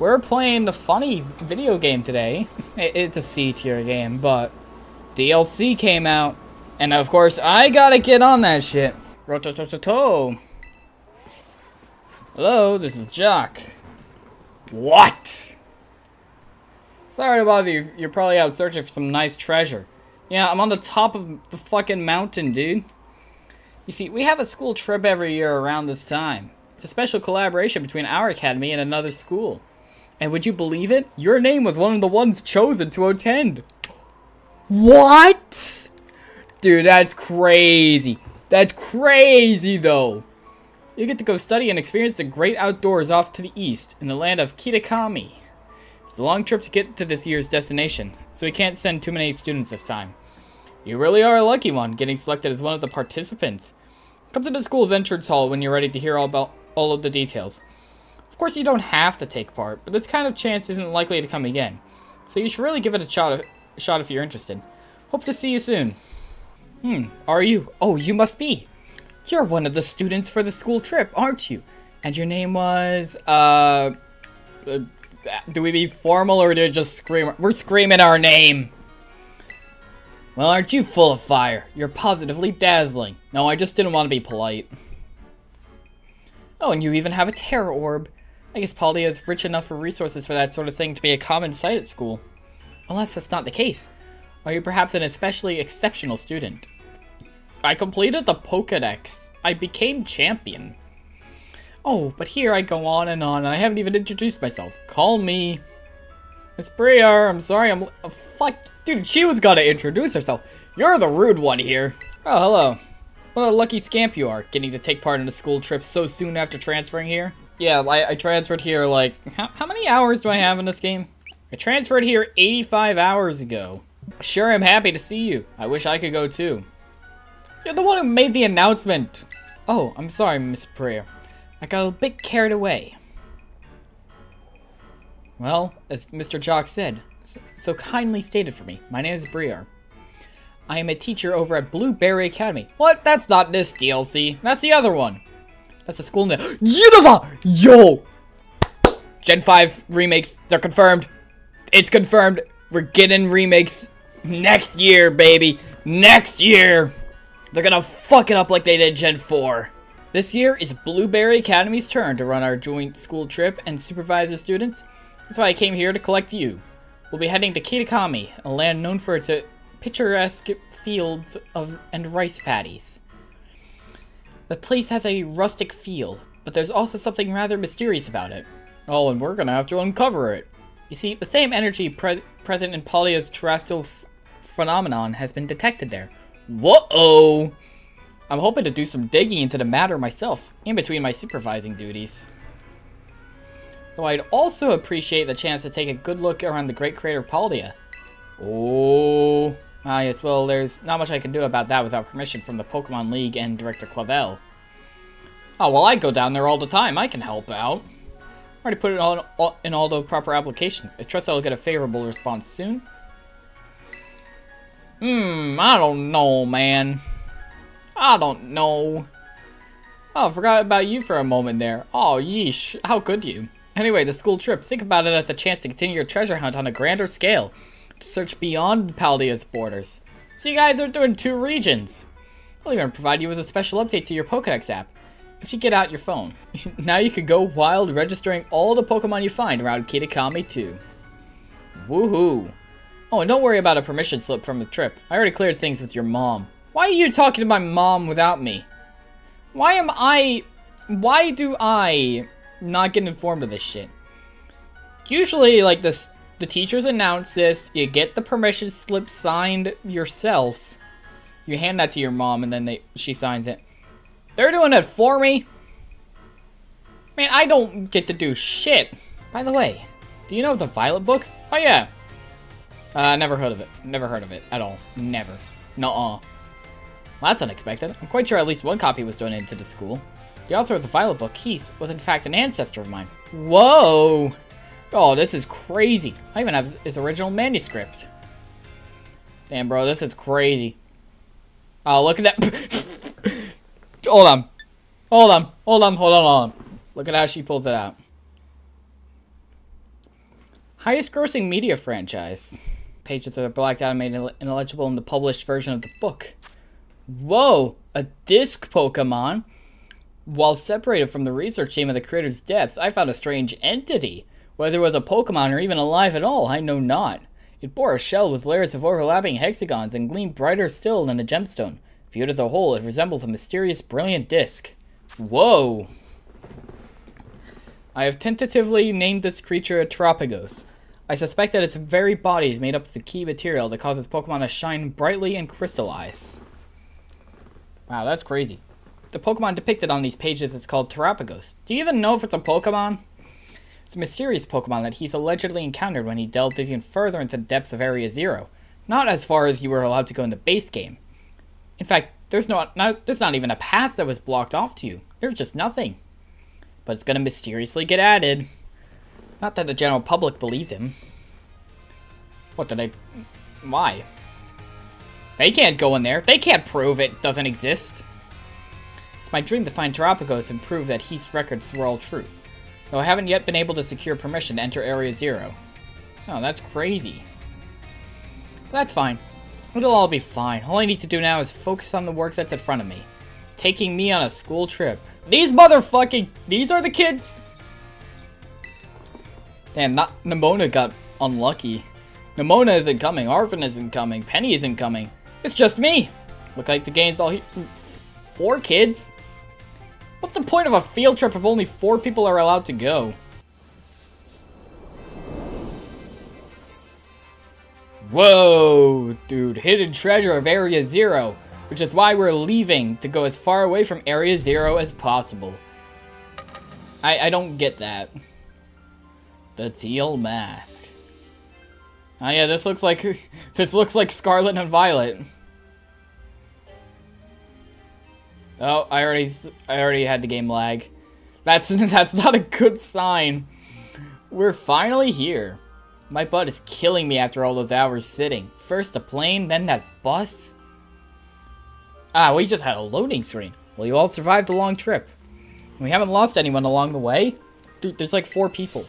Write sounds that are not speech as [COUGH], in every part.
we're playing the funny video game today. It's a C tier game, but DLC came out. And of course, I gotta get on that shit. Rototototo. Hello, this is Jacq. What? Sorry to bother you. You're probably out searching for some nice treasure. Yeah, I'm on the top of the fucking mountain, dude. You see, we have a school trip every year around this time. It's a special collaboration between our academy and another school. And would you believe it? Your name was one of the ones chosen to attend. What? Dude, that's crazy. That's crazy, though. You get to go study and experience the great outdoors off to the east, in the land of Kitakami. It's a long trip to get to this year's destination, so we can't send too many students this time. You really are a lucky one, getting selected as one of the participants. Come to the school's entrance hall when you're ready to hear all about all of the details. Of course, you don't have to take part, but this kind of chance isn't likely to come again. So you should really give it a shot, a shot if you're interested. Hope to see you soon. Hmm, are you? Oh, you must be. You're one of the students for the school trip, aren't you? And your name was, uh, uh do we be formal or do we just scream? We're screaming our name. Well, aren't you full of fire? You're positively dazzling. No, I just didn't want to be polite. Oh, and you even have a Tera Orb. I guess Paldea is rich enough for resources for that sort of thing to be a common sight at school. Unless that's not the case. Are you perhaps an especially exceptional student? I completed the Pokedex. I became champion. Oh, but here I go on and on, and I haven't even introduced myself. Call me... Miss Briar, I'm sorry, I'm... Oh, fuck, dude, she was gonna introduce herself. You're the rude one here. Oh, hello. What a lucky scamp you are, getting to take part in a school trip so soon after transferring here. Yeah, I, I transferred here, like... How, how many hours do I have in this game? I transferred here 85 hours ago. Sure, I'm happy to see you. I wish I could go too. You're the one who made the announcement. Oh, I'm sorry, Miss Briar. I got a bit carried away. Well, as Mr. Jacq said, so kindly stated for me, my name is Briar. I am a teacher over at Blueberry Academy. What? That's not this DLC. That's the other one. That's a school name. Unova! Yo! Gen 5 remakes, they're confirmed. It's confirmed. We're getting remakes next year, baby. Next year. They're gonna fuck it up like they did Gen 4. This year is Blueberry Academy's turn to run our joint school trip and supervise the students. That's why I came here to collect you. We'll be heading to Kitakami, a land known for its picturesque fields of and rice paddies. The place has a rustic feel, but there's also something rather mysterious about it. Oh, and we're gonna have to uncover it. You see, the same energy pre present in Paldea's Terastal phenomenon has been detected there, Whoa! I'm hoping to do some digging into the matter myself, in between my supervising duties. Though I'd also appreciate the chance to take a good look around the great crater of. Oh... Ah yes, well, there's not much I can do about that without permission from the Pokemon League and Director Clavel. Oh, well, I go down there all the time. I can help out. I already put it on in all the proper applications. I trust I'll get a favorable response soon. Hmm, I don't know, man. I don't know. Oh, I forgot about you for a moment there. Oh, yeesh. How could you? Anyway, the school trip. Think about it as a chance to continue your treasure hunt on a grander scale. Search beyond Paldea's borders. So you guys are doing two regions. I'll even provide you with a special update to your Pokedex app. If you get out your phone. [LAUGHS] now you can go wild registering all the Pokemon you find around Kitakami too. Woohoo. Oh, and don't worry about a permission slip from the trip. I already cleared things with your mom. Why are you talking to my mom without me? Why am I... Why do I not get informed of this shit? Usually, like, this, the teachers announce this, you get the permission slip signed yourself, you hand that to your mom, and then they she signs it. They're doing it for me? Man, I don't get to do shit. By the way, do you know the Violet book? Oh yeah, uh, never heard of it. Never heard of it at all. Never. Nuh-uh. Well, that's unexpected. I'm quite sure at least one copy was donated to the school. The author of the Violet Book, Heath, was in fact an ancestor of mine. Whoa! Oh, this is crazy. I even have his original manuscript. Damn, bro, this is crazy. Oh, look at that. [LAUGHS] hold on. Hold on. Hold on. Hold on. Hold on. Look at how she pulls it out. Highest grossing media franchise. Pages are blacked out and made illegible in the published version of the book. Whoa, a disc Pokemon? While separated from the research team of the creator's deaths, I found a strange entity. Whether it was a Pokemon or even alive at all, I know not. It bore a shell with layers of overlapping hexagons and gleamed brighter still than a gemstone. Viewed as a whole, it resembles a mysterious, brilliant disc. Whoa! I have tentatively named this creature a Terapagos. I suspect that its very body is made up of the key material that causes Pokemon to shine brightly and crystallize. Wow, that's crazy. The Pokemon depicted on these pages is called Terapagos. Do you even know if it's a Pokemon? It's a mysterious Pokemon that he's allegedly encountered when he delved even further into the depths of Area Zero. Not as far as you were allowed to go in the base game. In fact, there's no, not, there's not even a path that was blocked off to you. There's just nothing. But it's gonna mysteriously get added. Not that the general public believed him. What did I... Why? They can't go in there. They can't prove it doesn't exist. It's my dream to find Terapagos and prove that his records were all true. Though I haven't yet been able to secure permission to enter Area Zero. Oh, that's crazy. But that's fine. It'll all be fine. All I need to do now is focus on the work that's in front of me. Taking me on a school trip. These motherfucking... These are the kids Damn, not Nemona got unlucky. Nemona isn't coming, Arven isn't coming, Penny isn't coming. It's just me. Look like the game's all Four kids? What's the point of a field trip if only four people are allowed to go? Whoa, dude, hidden treasure of Area Zero, which is why we're leaving to go as far away from Area Zero as possible. I, I don't get that. The teal mask. Oh yeah, this looks like [LAUGHS] this looks like Scarlet and Violet. Oh, I already I already had the game lag. That's [LAUGHS] that's not a good sign. We're finally here. My butt is killing me after all those hours sitting. First a plane, then that bus. Ah, we just had a loading screen. Well, you all survived the long trip. We haven't lost anyone along the way. Dude, there's like four people.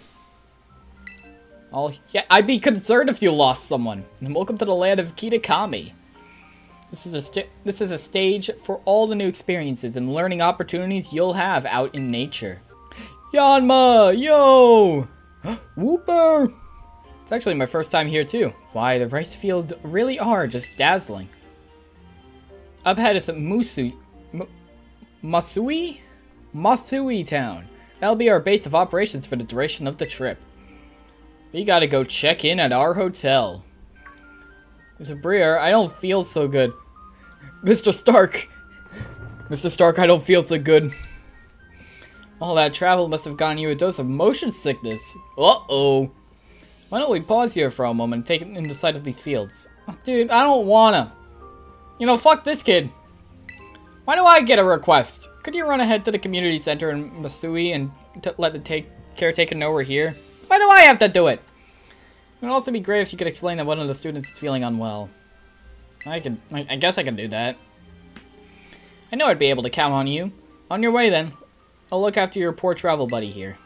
Oh, yeah, I'd be concerned if you lost someone. And welcome to the land of Kitakami. This is a this is a stage for all the new experiences and learning opportunities you'll have out in nature. Yanma, yo! [GASPS] Wooper! It's actually my first time here too. Why, the rice fields really are just dazzling. Up ahead is Musu... M Masui? Masui town. That'll be our base of operations for the duration of the trip. We gotta go check in at our hotel. Mr. Briar, I don't feel so good. Mr. Stark! Mr. Stark, I don't feel so good. All that travel must have gotten you a dose of motion sickness. Uh-oh. Why don't we pause here for a moment and take in the sight of these fields? Oh, dude, I don't wanna. You know, fuck this kid. Why do I get a request? Could you run ahead to the community center in Masui and let the take caretaker know we're here? Why do I have to do it? It would also be great if you could explain that one of the students is feeling unwell. I can, I, I guess I can do that. I know I'd be able to count on you. On your way then. I'll look after your poor travel buddy here.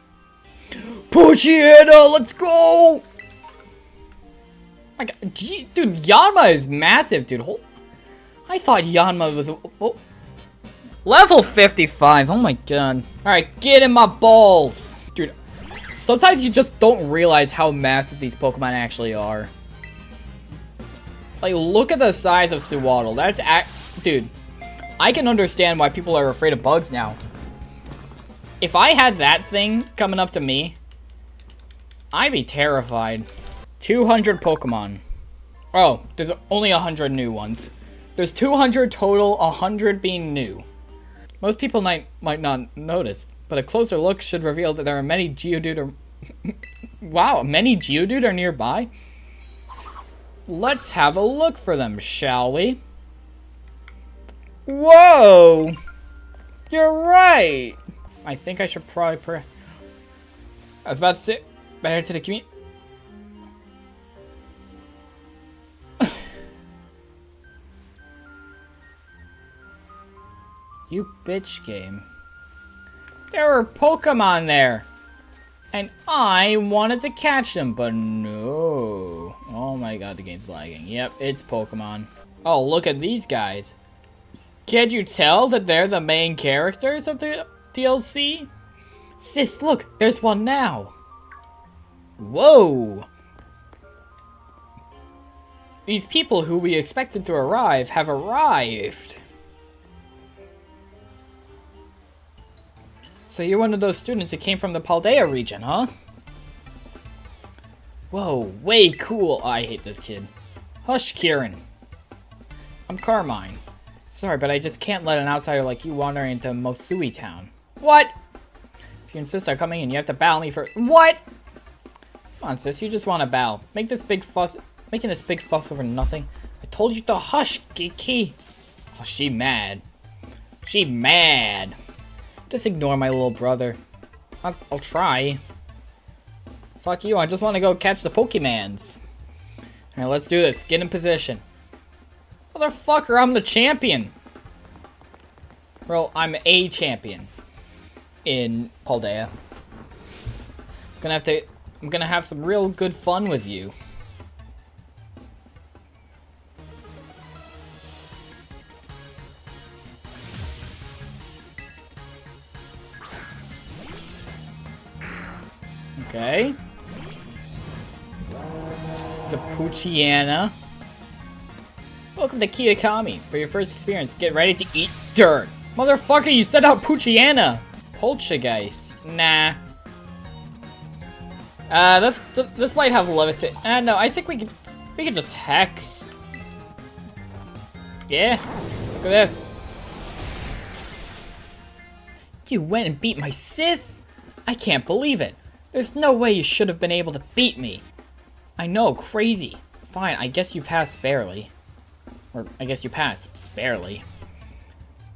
Poochyena, let's go! My God, dude, Yanma is massive, dude. I thought Yanma was... Oh, level 55, oh my god. Alright, get in my balls. Sometimes you just don't realize how massive these Pokemon actually are. Like, look at the size of Sewaddle. That's act- Dude, I can understand why people are afraid of bugs now. If I had that thing coming up to me, I'd be terrified. 200 Pokemon. Oh, there's only 100 new ones. There's 200 total, 100 being new. Most people might, might not notice, but a closer look should reveal that there are many Geodude or... [LAUGHS] wow, many Geodude are nearby? Let's have a look for them, shall we? Whoa! You're right! I think I should probably... I was about to say... Better to the community... [LAUGHS] you bitch game. There were Pokemon there. And I wanted to catch them, but no. Oh my god, the game's lagging. Yep, it's Pokemon. Oh, look at these guys. Can't you tell that they're the main characters of the DLC? Sis, look, there's one now. Whoa. These people who we expected to arrive have arrived. So you're one of those students that came from the Paldea region, huh? Whoa, way cool. Oh, I hate this kid. Hush, Kieran. I'm Carmine. Sorry, but I just can't let an outsider like you wander into Mossui Town. What? If you insist on coming in, you have to bow me for- What? Come on, sis, you just want to bow. Make this big fuss- Making this big fuss over nothing. I told you to hush, Kiki. Oh, she mad. She mad. Just ignore my little brother. I'll, I'll try. Fuck you, I just want to go catch the Pokemans. Alright, let's do this. Get in position. Motherfucker, I'm the champion. Well, I'm a champion in Paldea. I'm gonna have to I'm gonna have some real good fun with you. It's a Poochyena. Welcome to Kitakami. For your first experience, get ready to eat dirt. Motherfucker, you sent out Poochyena. Poltergeist. Nah. Uh, this this might have limited. Uh, no, I think we can we can just hex. Yeah. Look at this. You went and beat my sis? I can't believe it. There's no way you should have been able to beat me. I know, crazy. Fine, I guess you passed barely. Or, I guess you passed. Barely.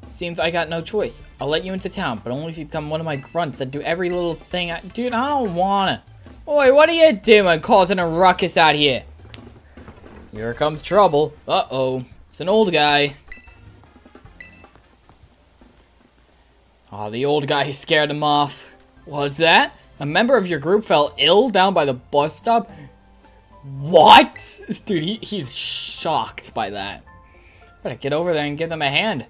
Seems I got no choice. I'll let you into town, but only if you become one of my grunts that do every little thing I- Dude, I don't wanna. Boy, what are you doing causing a ruckus out here? Here comes trouble. Uh-oh. It's an old guy. Oh, the old guy scared him off. What's that? A member of your group fell ill down by the bus stop? What? [LAUGHS] Dude, he, he's shocked by that. Better get over there and give them a hand.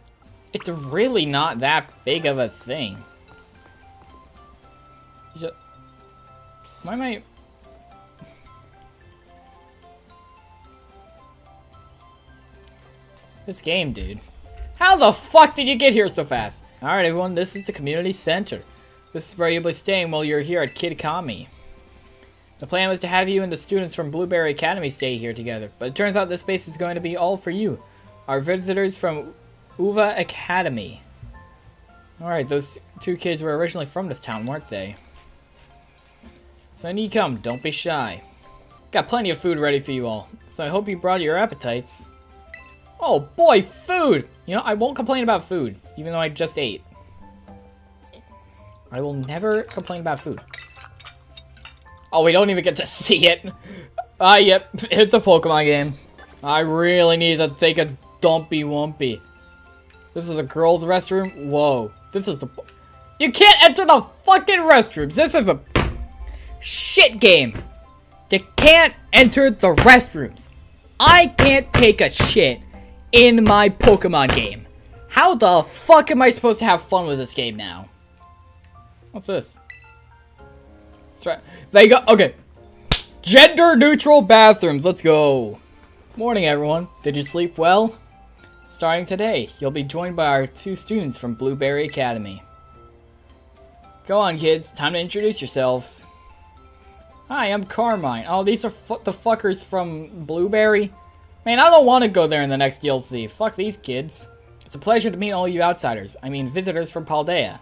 It's really not that big of a thing. Why am I... This game, dude. How the fuck did you get here so fast? Alright, everyone, this is the community center. This is where you'll be staying while you're here at Kitakami. The plan was to have you and the students from Blueberry Academy stay here together, but it turns out this space is going to be all for you. Our visitors from Uva Academy. Alright, those two kids were originally from this town, weren't they? So you come, don't be shy. Got plenty of food ready for you all, so I hope you brought your appetites. Oh boy, food! You know, I won't complain about food, even though I just ate. I will never complain about food. Oh, we don't even get to [LAUGHS] see it. Ah, yep, it's a Pokemon game. I really need to take a dumpy wumpy. This is a girl's restroom? Whoa. This is the... You can't enter the fucking restrooms! This is a shit game! You can't enter the restrooms! I can't take a shit in my Pokemon game. How the fuck am I supposed to have fun with this game now? What's this? Right. They got okay. Gender neutral bathrooms. Let's go. Morning, everyone. Did you sleep well? Starting today, you'll be joined by our two students from Blueberry Academy. Go on, kids. Time to introduce yourselves. Hi, I'm Carmine. Oh, these are the fuckers from Blueberry? Man, I don't want to go there in the next DLC. Fuck these kids. It's a pleasure to meet all you outsiders. I mean, visitors from Paldea.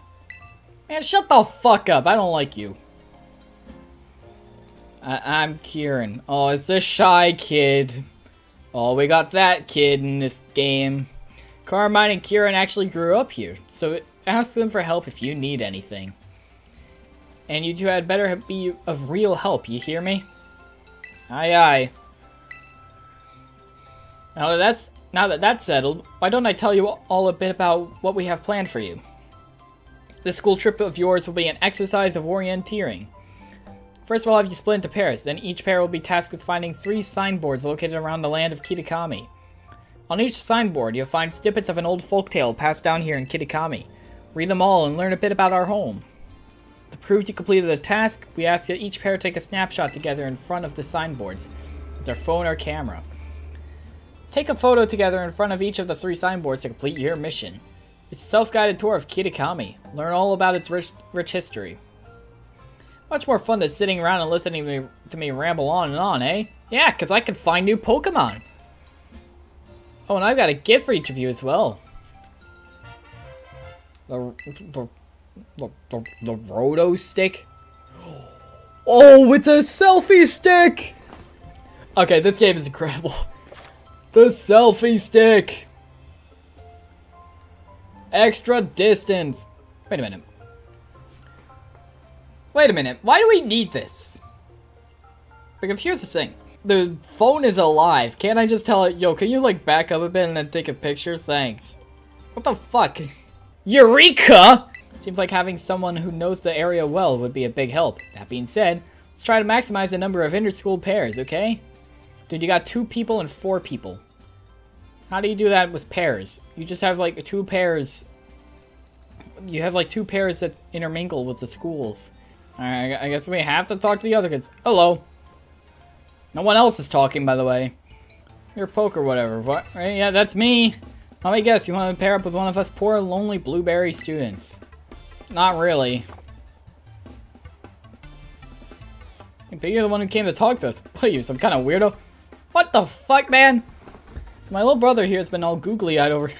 Man, shut the fuck up. I don't like you. I I'm Kieran. Oh, it's a shy kid. Oh, we got that kid in this game. Carmine and Kieran actually grew up here, so ask them for help if you need anything. And you two had better be of real help, you hear me? Aye aye. Now that that's now that that's settled, why don't I tell you all a bit about what we have planned for you? This school trip of yours will be an exercise of orienteering. First of all, have you split into pairs. Then each pair will be tasked with finding three signboards located around the land of Kitakami. On each signboard, you'll find snippets of an old folktale passed down here in Kitakami. Read them all and learn a bit about our home. To prove you completed the task, we ask that each pair take a snapshot together in front of the signboards with their phone or camera. Take a photo together in front of each of the three signboards to complete your mission. It's a self-guided tour of Kitakami. Learn all about its rich, rich history. Much more fun than sitting around and listening to me, to me ramble on and on, eh? Yeah, because I can find new Pokemon. Oh, and I've got a gift for each of you as well. The, the, the, the, the Roto stick. Oh, it's a selfie stick! Okay, this game is incredible. [LAUGHS] The selfie stick! Extra distance. Wait a minute. Wait a minute. Why do we need this? Because here's the thing. The phone is alive. Can't I just tell it, yo, can you like back up a bit and then take a picture? Thanks. What the fuck? [LAUGHS] Eureka! Seems like having someone who knows the area well would be a big help. That being said, let's try to maximize the number of inter-school pairs, okay? Dude, you got two people and four people. How do you do that with pairs? You just have like two pairs. You have like two pairs that intermingle with the schools. Alright, I guess we have to talk to the other kids. Hello. No one else is talking, by the way. You're poke or whatever. What? Right? Yeah, that's me. Let me guess, you want to pair up with one of us poor, lonely blueberry students. Not really. But you're the one who came to talk to us. What are you, some kind of weirdo? What the fuck, man? So my little brother here has been all googly-eyed over...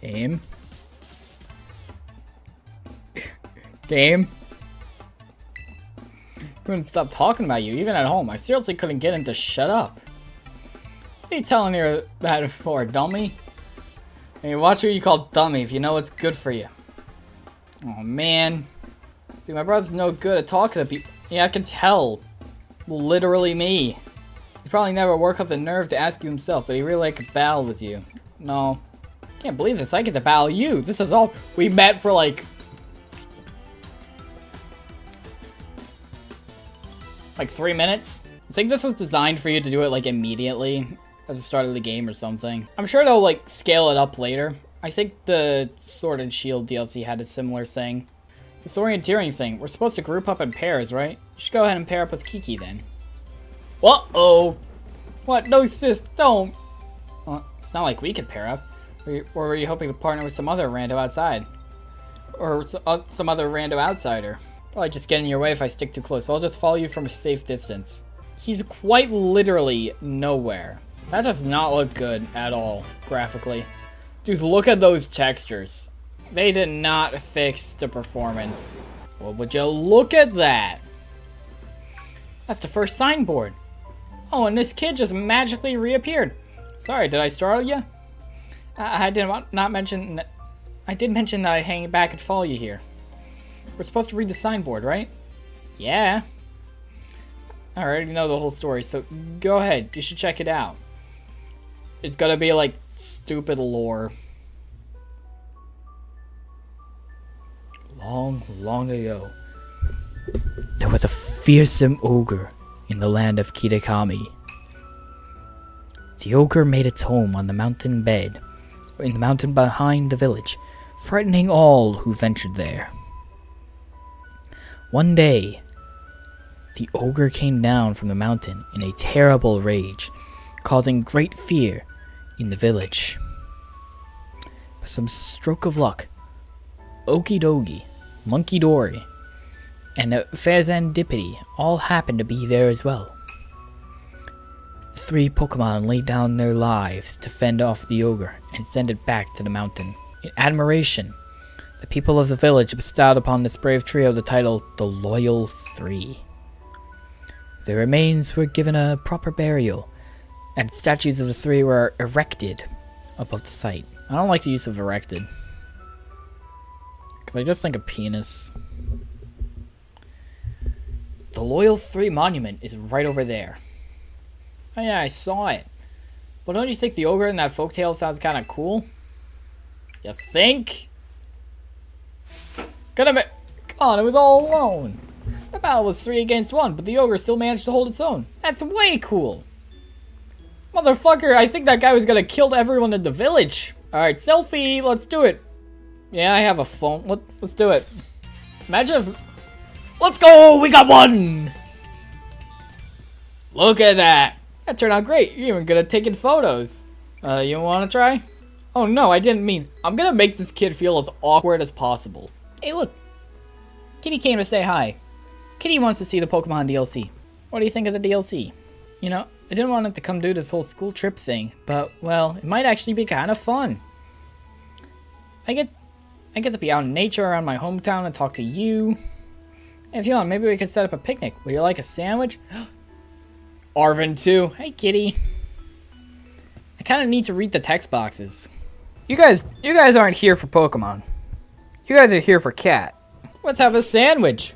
Game. Game. Couldn't stop talking about you, even at home. I seriously couldn't get him to shut up. What are you telling her that for, dummy? Hey, watch who you call dummy if you know what's good for you. Oh, man. See, my brother's no good at talking to people. Yeah, I can tell. Literally me. He probably never work up the nerve to ask you himself, but he really to battle with you. No. Can't believe this. I get to battle you. This is all... We met for like... Like three minutes? I think this was designed for you to do it like immediately at the start of the game or something. I'm sure they'll like scale it up later. I think the Sword and Shield DLC had a similar thing. This orienteering thing, we're supposed to group up in pairs, right? You should go ahead and pair up with Kiki then. Uh-oh! What? No, sis, don't! Well, it's not like we could pair up. Or were you hoping to partner with some other rando outside? Or uh, some other rando outsider? Probably just get in your way if I stick too close. I'll just follow you from a safe distance. He's quite literally nowhere. That does not look good at all, graphically. Dude, look at those textures. They did not fix the performance. Well, would you look at that? That's the first signboard. Oh, and this kid just magically reappeared. Sorry, did I startle you? I, did not mention... I did mention that I'd hang back and follow you here. We're supposed to read the signboard, right? Yeah. I already know the whole story, so go ahead. You should check it out. It's gonna be like stupid lore. Long, long ago, there was a fearsome ogre in the land of Kitakami. The ogre made its home on the mountain bed, in the mountain behind the village, frightening all who ventured there. One day, the ogre came down from the mountain in a terrible rage, causing great fear in the village. By some stroke of luck, Okidogi, Munkidori, and Fezandipiti all happened to be there as well. Three Pokemon laid down their lives to fend off the ogre and send it back to the mountain. In admiration, the people of the village bestowed upon this brave trio the title the Loyal Three. Their remains were given a proper burial, and statues of the three were erected above the site. I don't like the use of erected. Because I just think of penis. The Loyal 3 monument is right over there. Oh yeah, I saw it. But don't you think the ogre in that folktale sounds kind of cool? You think? Gonna be- Come on, it was all alone. The battle was three against one, but the ogre still managed to hold its own. That's way cool. Motherfucker, I think that guy was gonna kill everyone in the village. Alright, selfie, let's do it. Yeah, I have a phone. Let, let's do it. Imagine if... Let's go! We got one! Look at that! That turned out great. You're even good at taking photos. Uh, you wanna try? Oh no, I didn't mean... I'm gonna make this kid feel as awkward as possible. Hey, look. Kitty came to say hi. Kitty wants to see the Pokemon DLC. What do you think of the DLC? You know, I didn't want it to come do this whole school trip thing, but, well, it might actually be kind of fun. I get I get to be out in nature around my hometown and talk to you. if you want, maybe we could set up a picnic. Would you like a sandwich? [GASPS] Arven too. Hey, kitty. I kind of need to read the text boxes. You guys, you guys aren't here for Pokemon. You guys are here for cat. Let's have a sandwich.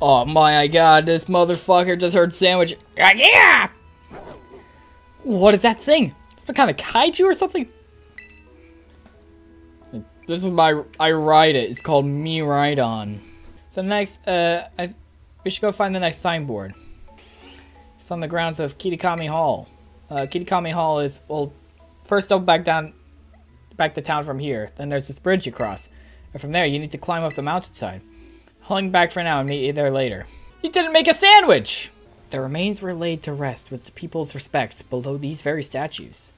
Oh my god, this motherfucker just heard sandwich. Yeah! What is that thing? Some kind of kaiju or something? This is my, I ride it. It's called Miraidon. So next, uh, I, we should go find the next signboard. It's on the grounds of Kitakami Hall. Uh, Kitakami Hall is, well, first up back down, back to town from here. Then there's this bridge you cross. And from there, you need to climb up the mountainside. Hauling back for now and meet you there later. He didn't make a sandwich! The remains were laid to rest with the people's respects below these very statues.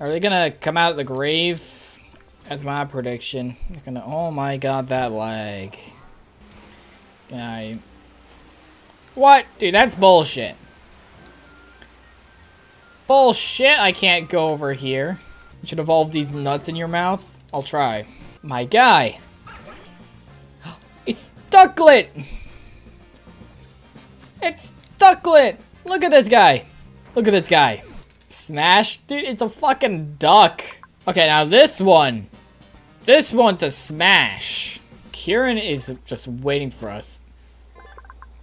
Are they gonna come out of the grave? That's my prediction. They're gonna. Oh my god, that lag. Guy. What? Dude, that's bullshit. Bullshit, I can't go over here. You should evolve these nuts in your mouth. I'll try. My guy. It's Ducklett! It's Ducklett! Look at this guy. Look at this guy. Smash? Dude, it's a fucking duck. Okay, now this one. This one's a smash. Kieran is just waiting for us.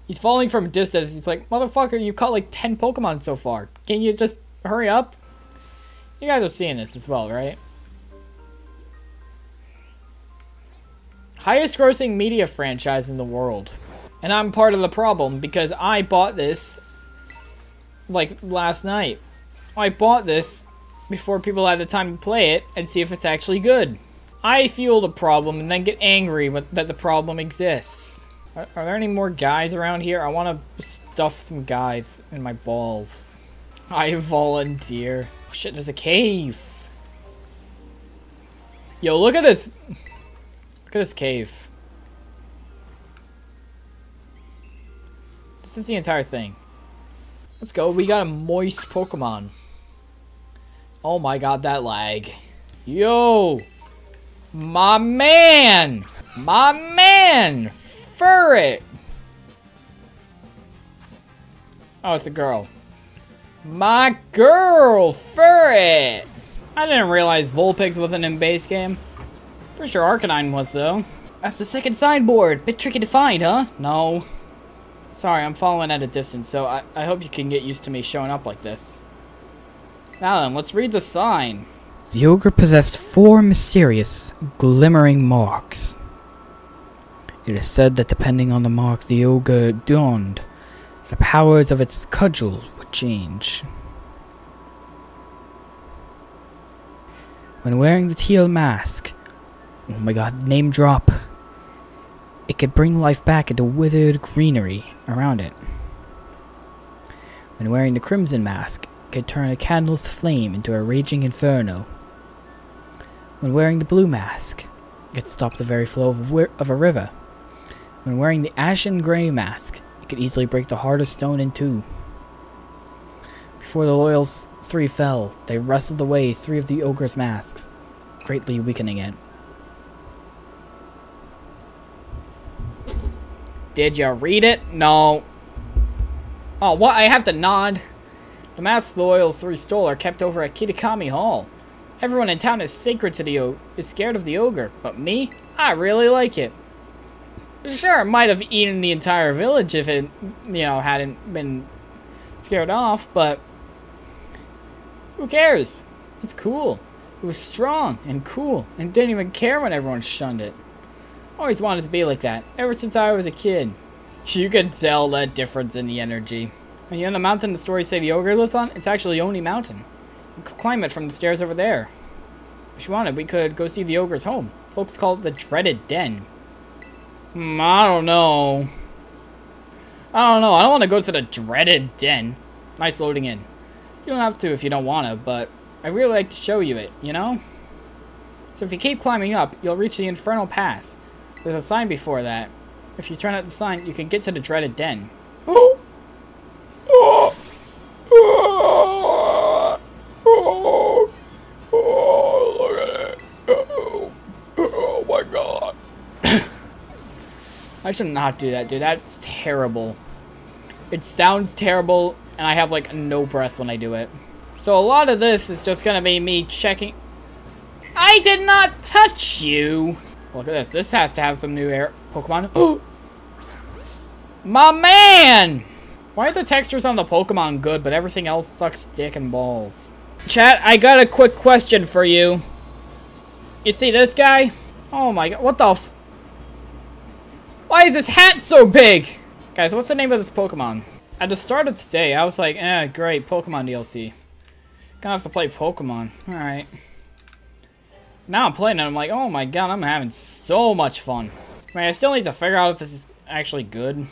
He's falling from a distance. He's like, motherfucker, you caught like 10 Pokemon so far. Can you just hurry up? You guys are seeing this as well, right? Highest grossing media franchise in the world. And I'm part of the problem because I bought this like last night. I bought this before people had the time to play it and see if it's actually good. I fuel the problem and then get angry that the problem exists. Are, are there any more guys around here? I want to stuff some guys in my balls. I volunteer. Oh, shit, there's a cave. Yo, look at this. Look at this cave. This is the entire thing. Let's go. We got a moist Pokemon. Oh my god, that lag. Yo! My man! My man! Furret! Oh, it's a girl. My girl, Furret! I didn't realize Vulpix wasn't in base game. Pretty sure Arcanine was, though. That's the second sideboard. Bit tricky to find, huh? No. Sorry, I'm following at a distance, so I, I hope you can get used to me showing up like this. Now then, let's read the sign. The ogre possessed four mysterious, glimmering marks. It is said that depending on the mark the ogre donned, the powers of its cudgel would change. When wearing the teal mask, oh my god, name drop, it could bring life back into withered greenery around it. When wearing the crimson mask, it could turn a candle's flame into a raging inferno. When wearing the blue mask, it could stop the very flow of, of a river. When wearing the ashen grey mask, it could easily break the of stone in two. Before the loyal three fell, they wrestled away three of the ogre's masks, greatly weakening it. Did you read it? No. Oh, what? I have to nod. The masks the loyal three stole are kept over at Kitakami Hall. Everyone in town is sacred to the o is scared of the ogre, but me, I really like it. Sure, it might have eaten the entire village if it, you know, hadn't been scared off, but who cares? It's cool. It was strong and cool and didn't even care when everyone shunned it. Always wanted to be like that, ever since I was a kid. You can tell that difference in the energy. When you're on the mountain the stories say the ogre lives on, it's actually Oni Mountain. You can climb it from the stairs over there. If you wanted, we could go see the ogre's home. Folks call it the Dreaded Den. Hmm, I don't know. I don't know. I don't want to go to the Dreaded Den. Nice loading in. You don't have to if you don't want to, but I really like to show you it, you know? So if you keep climbing up, you'll reach the Infernal Pass. There's a sign before that. If you turn out the sign, you can get to the dreaded den. Oh! Oh! Oh! Oh! I should not do that, dude. That's terrible. It sounds terrible, and I have like no breath when I do it. So a lot of this is just gonna be me checking. I did not touch you. Look at this. This has to have some new air Pokemon. Oh! [GASPS] My man! Why are the textures on the Pokemon good, but everything else sucks dick and balls? Chat, I got a quick question for you. You see this guy? Oh my god, what the f- Why is this hat so big? Guys, what's the name of this Pokemon? At the start of today, I was like, eh, great, Pokemon DLC. Gonna have to play Pokemon. Alright. Now I'm playing it, I'm like, oh my god, I'm having so much fun. I mean, I still need to figure out if this is actually good.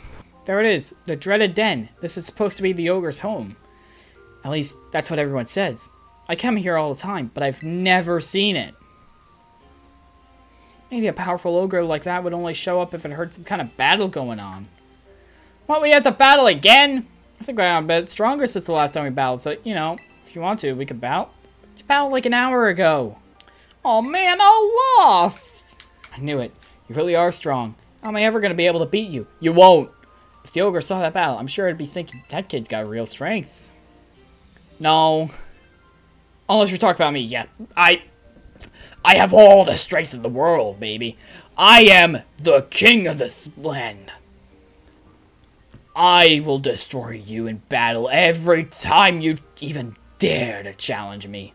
There it is, the dreaded den. This is supposed to be the ogre's home. At least, that's what everyone says. I come here all the time, but I've never seen it. Maybe a powerful ogre like that would only show up if it heard some kind of battle going on. What, we have to battle again? I think I'm a bit stronger since the last time we battled, so, you know, if you want to, we could battle. We battled like an hour ago. Oh man, I lost! I knew it. You really are strong. How am I ever going to be able to beat you? You won't. If the ogre saw that battle, I'm sure it'd be thinking, that kid's got real strength. No. Unless you're talking about me, yeah. I... I have all the strength in the world, baby. I am the king of this land. I will destroy you in battle every time you even dare to challenge me.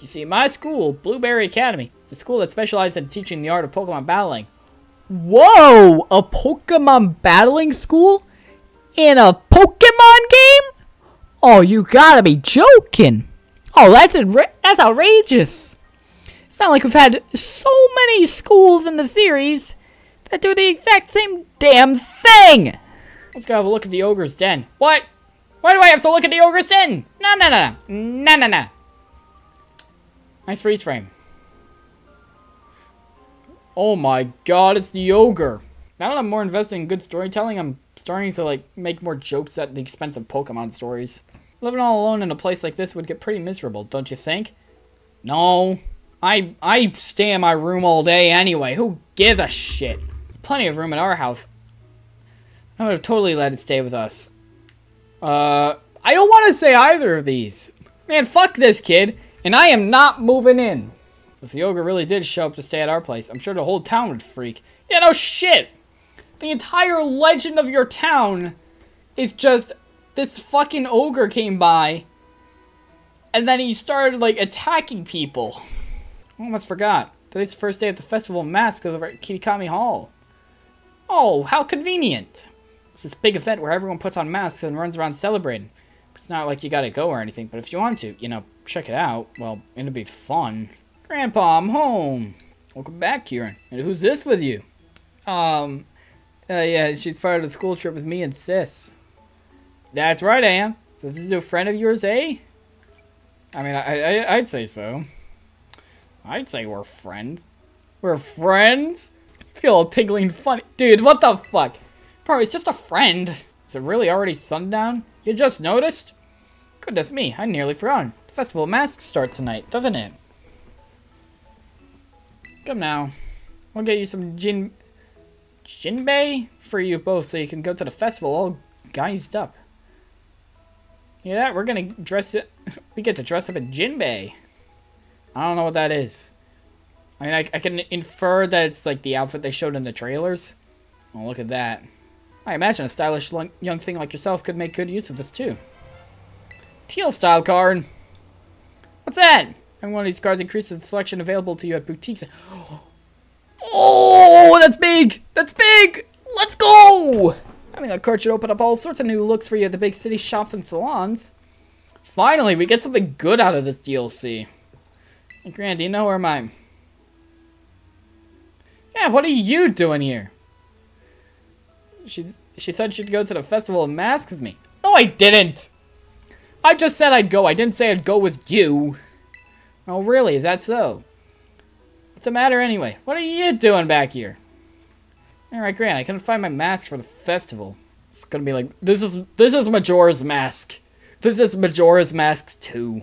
You see, my school, Blueberry Academy, is a school that specializes in teaching the art of Pokemon battling. Whoa! A Pokemon battling school? In a Pokemon game? Oh, you gotta be joking! Oh, that's that's outrageous! It's not like we've had so many schools in the series that do the exact same damn thing! Let's go have a look at the Ogre's Den. What? Why do I have to look at the Ogre's Den? No, no, no, no. No, no. Nice freeze frame. Oh my god, it's the ogre. Now that I'm more invested in good storytelling, I'm starting to like make more jokes at the expense of Pokemon stories. Living all alone in a place like this would get pretty miserable, don't you think? No. I I stay in my room all day anyway. Who gives a shit? Plenty of room in our house. I would have totally let it stay with us. Uh, I don't want to say either of these. Man, fuck this kid. And I am not moving in. If the ogre really did show up to stay at our place, I'm sure the whole town would freak. Yeah, no shit! The entire legend of your town is just this fucking ogre came by and then he started like attacking people. Almost forgot. Today's the first day of the Festival of Masks over at Kitakami Hall. Oh, how convenient. It's this big event where everyone puts on masks and runs around celebrating. It's not like you gotta go or anything, but if you want to, you know, check it out, well, it'll be fun. Grandpa, I'm home. Welcome back, Kieran. And who's this with you? Um, uh, yeah, she's part of the school trip with me and Sis. That's right, I am. So this is a friend of yours, eh? I mean, I, I, I'd say so. I'd say we're friends. We're friends? I feel all tingling funny. Dude, what the fuck? Bro, it's just a friend. Is it really already sundown? You just noticed? Goodness me, I nearly forgot. The Festival of Masks starts tonight, doesn't it? Come now. We'll get you some Jin... Jinbei? For you both so you can go to the festival all guised up. Yeah, that we're gonna dress it. [LAUGHS] We get to dress up in Jinbei. I don't know what that is. I mean, I, I can infer that it's like the outfit they showed in the trailers. Oh, look at that. I imagine a stylish young thing like yourself could make good use of this too. Teal style card. What's that? And one of these cards increases the selection available to you at boutiques. [GASPS] Oh, that's big! That's big! Let's go! Having a card should open up all sorts of new looks for you at the big city shops and salons. Finally, we get something good out of this DLC. Know where my... Yeah, what are you doing here? She, she said she'd go to the Festival of Masks with me. No, I didn't! I just said I'd go. I didn't say I'd go with you. Oh, really? Is that so? What's the matter anyway? What are you doing back here? Alright, Grant, I couldn't find my mask for the festival. It's gonna be like, this is, this is Majora's Mask. This is Majora's Mask 2.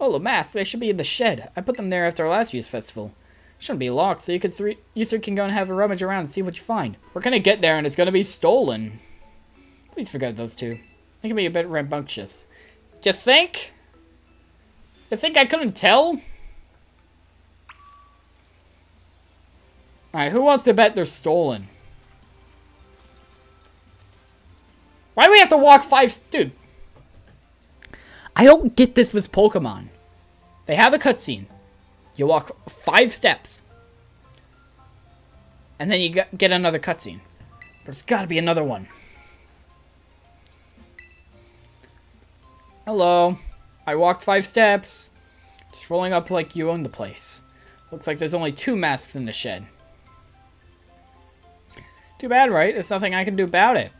Oh, the masks, they should be in the shed. I put them there after last year's festival. Shouldn't be locked, so you could three, you three can go and have a rummage around and see what you find. We're gonna get there and it's gonna be stolen. Please forget those two. They can be a bit rambunctious. You think? You think I couldn't tell? Alright, who wants to bet they're stolen? Why do we have to walk five... Dude. I don't get this with Pokemon. They have a cutscene. You walk five steps. And then you get another cutscene. But there's gotta be another one. Hello. I walked five steps. Just rolling up like you own the place. Looks like there's only two masks in the shed. Too bad, right? There's nothing I can do about it.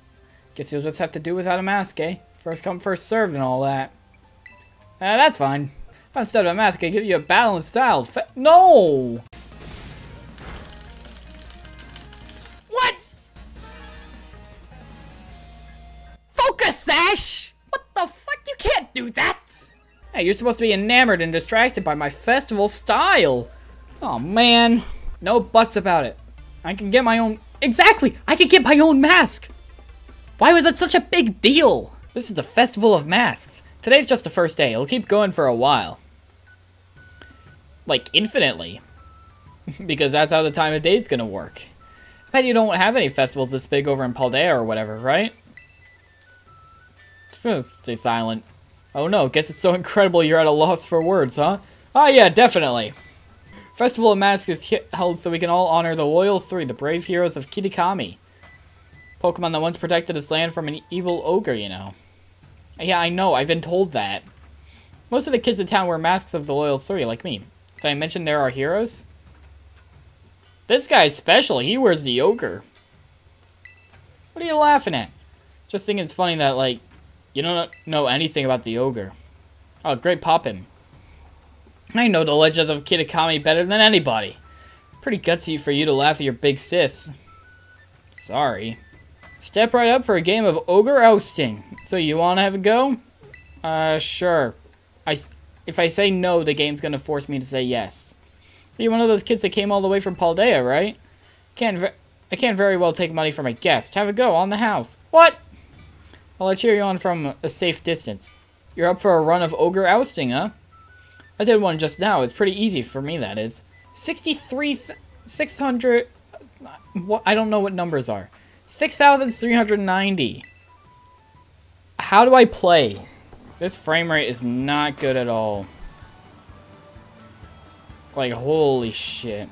Guess you'll just have to do without a mask, eh? First come, first served and all that. Uh, that's fine. Instead of a mask, I give you a battle in style. Fa no! What? Focus, Sash! What the fuck? You can't do that! Hey, you're supposed to be enamored and distracted by my festival style. Oh, man. No buts about it. I can get my own Exactly! I can get my own mask! Why was it such a big deal? This is a festival of masks. Today's just the first day. It'll keep going for a while. Like, infinitely. [LAUGHS] because that's how the time of day is gonna work. I bet you don't have any festivals this big over in Paldea or whatever, right? Just gonna stay silent. Oh no, guess it's so [LAUGHS] incredible you're at a loss for words, huh? Ah yeah, definitely. Festival of Masks is held so we can all honor the loyal three, the brave heroes of Kitakami. Pokemon that once protected this land from an evil ogre, you know. Yeah, I know, I've been told that. Most of the kids in town wear masks of the loyal three, like me. Did I mention there are heroes? This guy's special, he wears the ogre. What are you laughing at? Just think it's funny that, like, you don't know anything about the ogre. Oh, great Poppin. I know the legend of Kitakami better than anybody. Pretty gutsy for you to laugh at your big sis. Sorry. Step right up for a game of ogre ousting. So you want to have a go? Uh, sure. I, if I say no, the game's going to force me to say yes. You're one of those kids that came all the way from Paldea, right? Can't I can't very well take money from a guest. Have a go on the house. What? Well, I'll cheer you on from a safe distance. You're up for a run of ogre ousting, huh? I did one just now. It's pretty easy for me, that is. 63, 600, what, I don't know what numbers are. 6,390. How do I play? This frame rate is not good at all. Like, holy shit.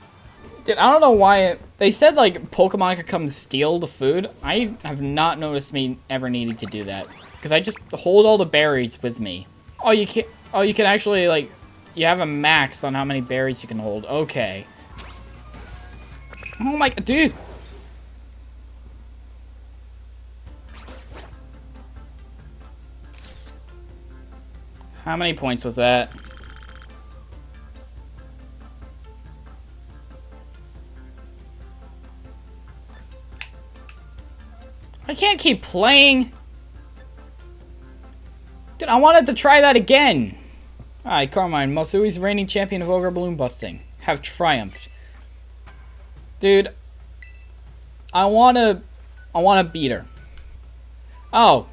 Dude, I don't know why it, they said like Pokemon could come steal the food. I have not noticed me ever needing to do that because I just hold all the berries with me. Oh, you can oh you can actually like you have a max on how many berries you can hold. Okay. Oh my dude. How many points was that? I can't keep playing. Dude, I wanted to try that again. Hi, Carmine. Mossui's reigning champion of Ogre Balloon Busting. Have triumphed. Dude, I wanna... I wanna beat her. Oh.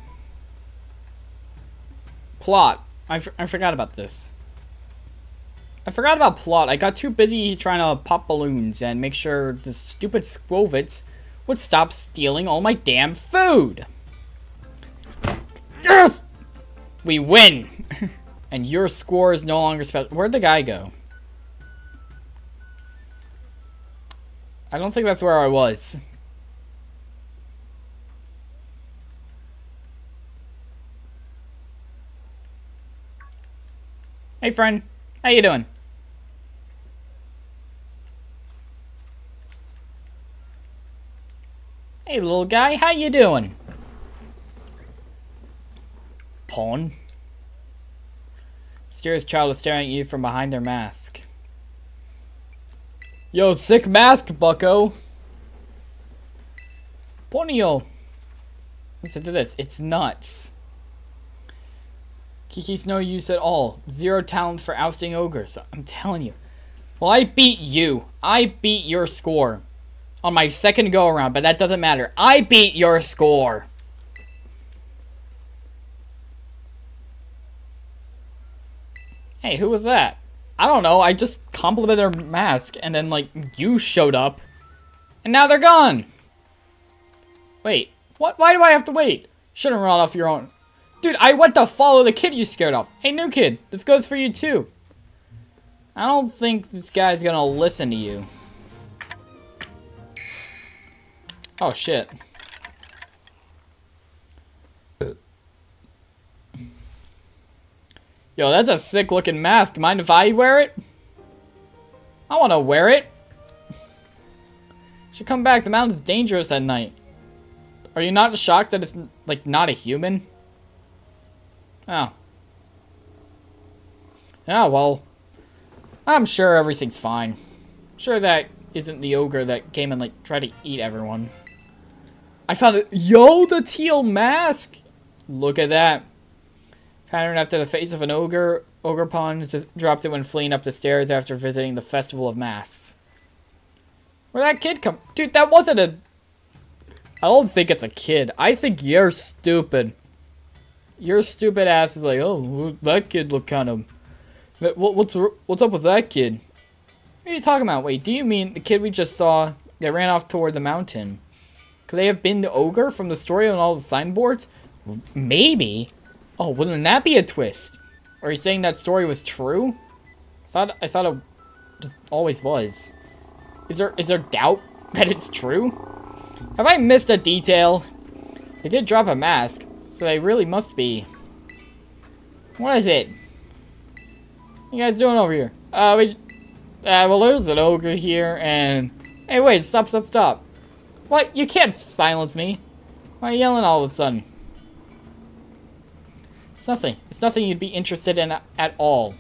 Plot. I, I forgot about this. I forgot about plot. I got too busy trying to pop balloons and make sure the stupid Skwovet would stop stealing all my damn food. Yes! We win! [LAUGHS] And your score is no longer special. Where'd the guy go? I don't think that's where I was. Hey friend, how you doing? Hey little guy, how you doing? Pawn. Mysterious child is staring at you from behind their mask. Yo, sick mask, bucko. Ponyo. Listen to this. It's nuts. Kiki's no use at all. Zero talent for ousting ogres. I'm telling you. Well, I beat you. I beat your score on my second go around, but that doesn't matter. I beat your score. Hey, who was that? I don't know. I just complimented her mask, and then, like, you showed up. And now they're gone. Wait. What? Why do I have to wait? Shouldn't run off your own. Dude, I went to follow the kid you scared off. Hey, new kid. This goes for you, too. I don't think this guy's gonna listen to you. Oh, shit. Yo, that's a sick looking mask. Mind if I wear it? I want to wear it. Should come back. The mountain's dangerous at night. Are you not shocked that it's, like, not a human? Oh. Yeah, well. I'm sure everything's fine. I'm sure that isn't the ogre that came and, like, tried to eat everyone. I found it. Yo, the teal mask! Look at that. Pattern after the face of an ogre. Ogerpon just dropped it when fleeing up the stairs after visiting the Festival of Masks. Where'd that kid come? Dude, that wasn't a... I don't think it's a kid. I think you're stupid. Your stupid ass is like, oh, that kid looked kind of... What's, what's up with that kid? What are you talking about? Wait, do you mean the kid we just saw that ran off toward the mountain? Could they have been the ogre from the story on all the signboards? Maybe. Oh, wouldn't that be a twist? Are you saying that story was true? I thought I thought it just always was. Is there is there doubt [LAUGHS] that it's true? Have I missed a detail? They did drop a mask, so they really must be. What is it? What you guys doing over here? Uh, we, uh, well, there's an ogre here, and... Hey, wait, stop, stop, stop. What? You can't silence me. Why are you yelling all of a sudden? It's nothing. It's nothing you'd be interested in at all.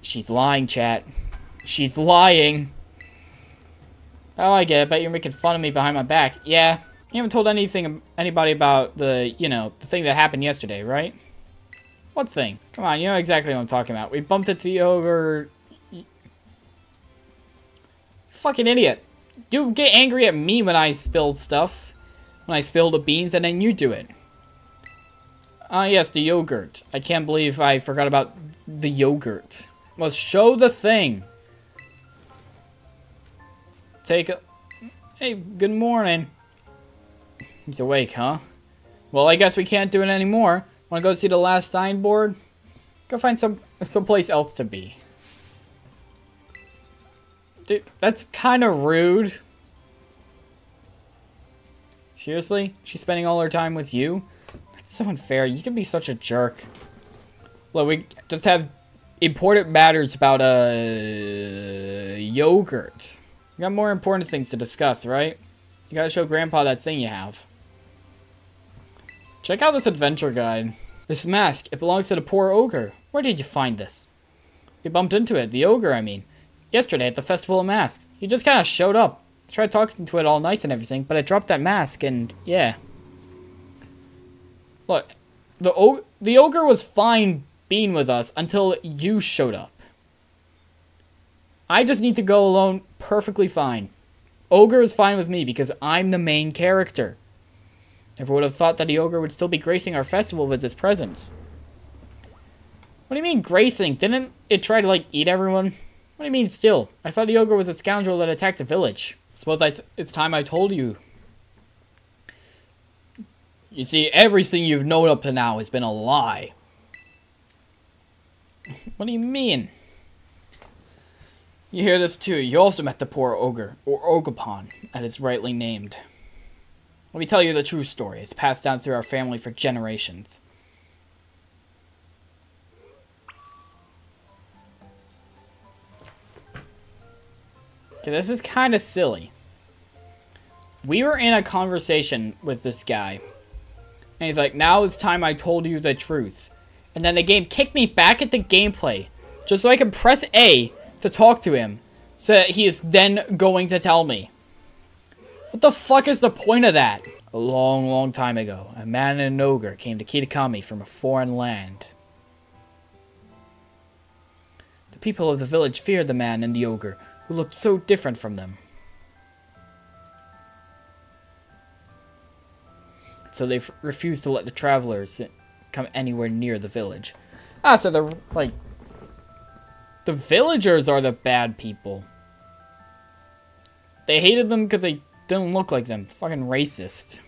She's lying, chat. She's lying. Oh, I get it. Bet you're making fun of me behind my back. Yeah. You haven't told anything, anybody about the, you know, the thing that happened yesterday, right? What thing? Come on, you know exactly what I'm talking about. We bumped into the ogre... Fucking idiot. You get angry at me when I spill stuff. When I spill the beans, and then you do it. Ah, uh, yes, the yogurt. I can't believe I forgot about the yogurt. Let's show the thing. Take a... Hey, good morning. He's awake, huh? Well, I guess we can't do it anymore. Wanna go see the last signboard? Go find some someplace else to be. Dude, that's kind of rude. Seriously? She's spending all her time with you? That's so unfair. You can be such a jerk. Look, we just have important matters about uh, yogurt. We got more important things to discuss, right? You gotta show Grandpa that thing you have. Check out this adventure guide. This mask, it belongs to the poor ogre. Where did you find this? We bumped into it, the ogre, I mean. Yesterday at the Festival of Masks. He just kind of showed up. tried talking to it all nice and everything, but it dropped that mask and, yeah. Look, the o the ogre was fine being with us until you showed up. I just need to go alone perfectly fine. Ogre is fine with me because I'm the main character. Never would have thought that the ogre would still be gracing our festival with his presence. What do you mean gracing? Didn't it try to, like, eat everyone? What do you mean still? I thought the ogre was a scoundrel that attacked a village. Suppose it's time I told you. You see, everything you've known up to now has been a lie. [LAUGHS] What do you mean? You hear this too. You also met the poor ogre, or Ogerpon, as it's rightly named. Let me tell you the true story. It's passed down through our family for generations. Okay, this is kind of silly. We were in a conversation with this guy. And he's like, now it's time I told you the truth. And then the game kicked me back at the gameplay. Just so I can press A to talk to him. So that he is then going to tell me. What the fuck is the point of that? A long, long time ago, a man and an ogre came to Kitakami from a foreign land. The people of the village feared the man and the ogre, who looked so different from them. So they refused to let the travelers come anywhere near the village. Ah, so the like, the villagers are the bad people. They hated them because they didn't look like them. Fucking racist.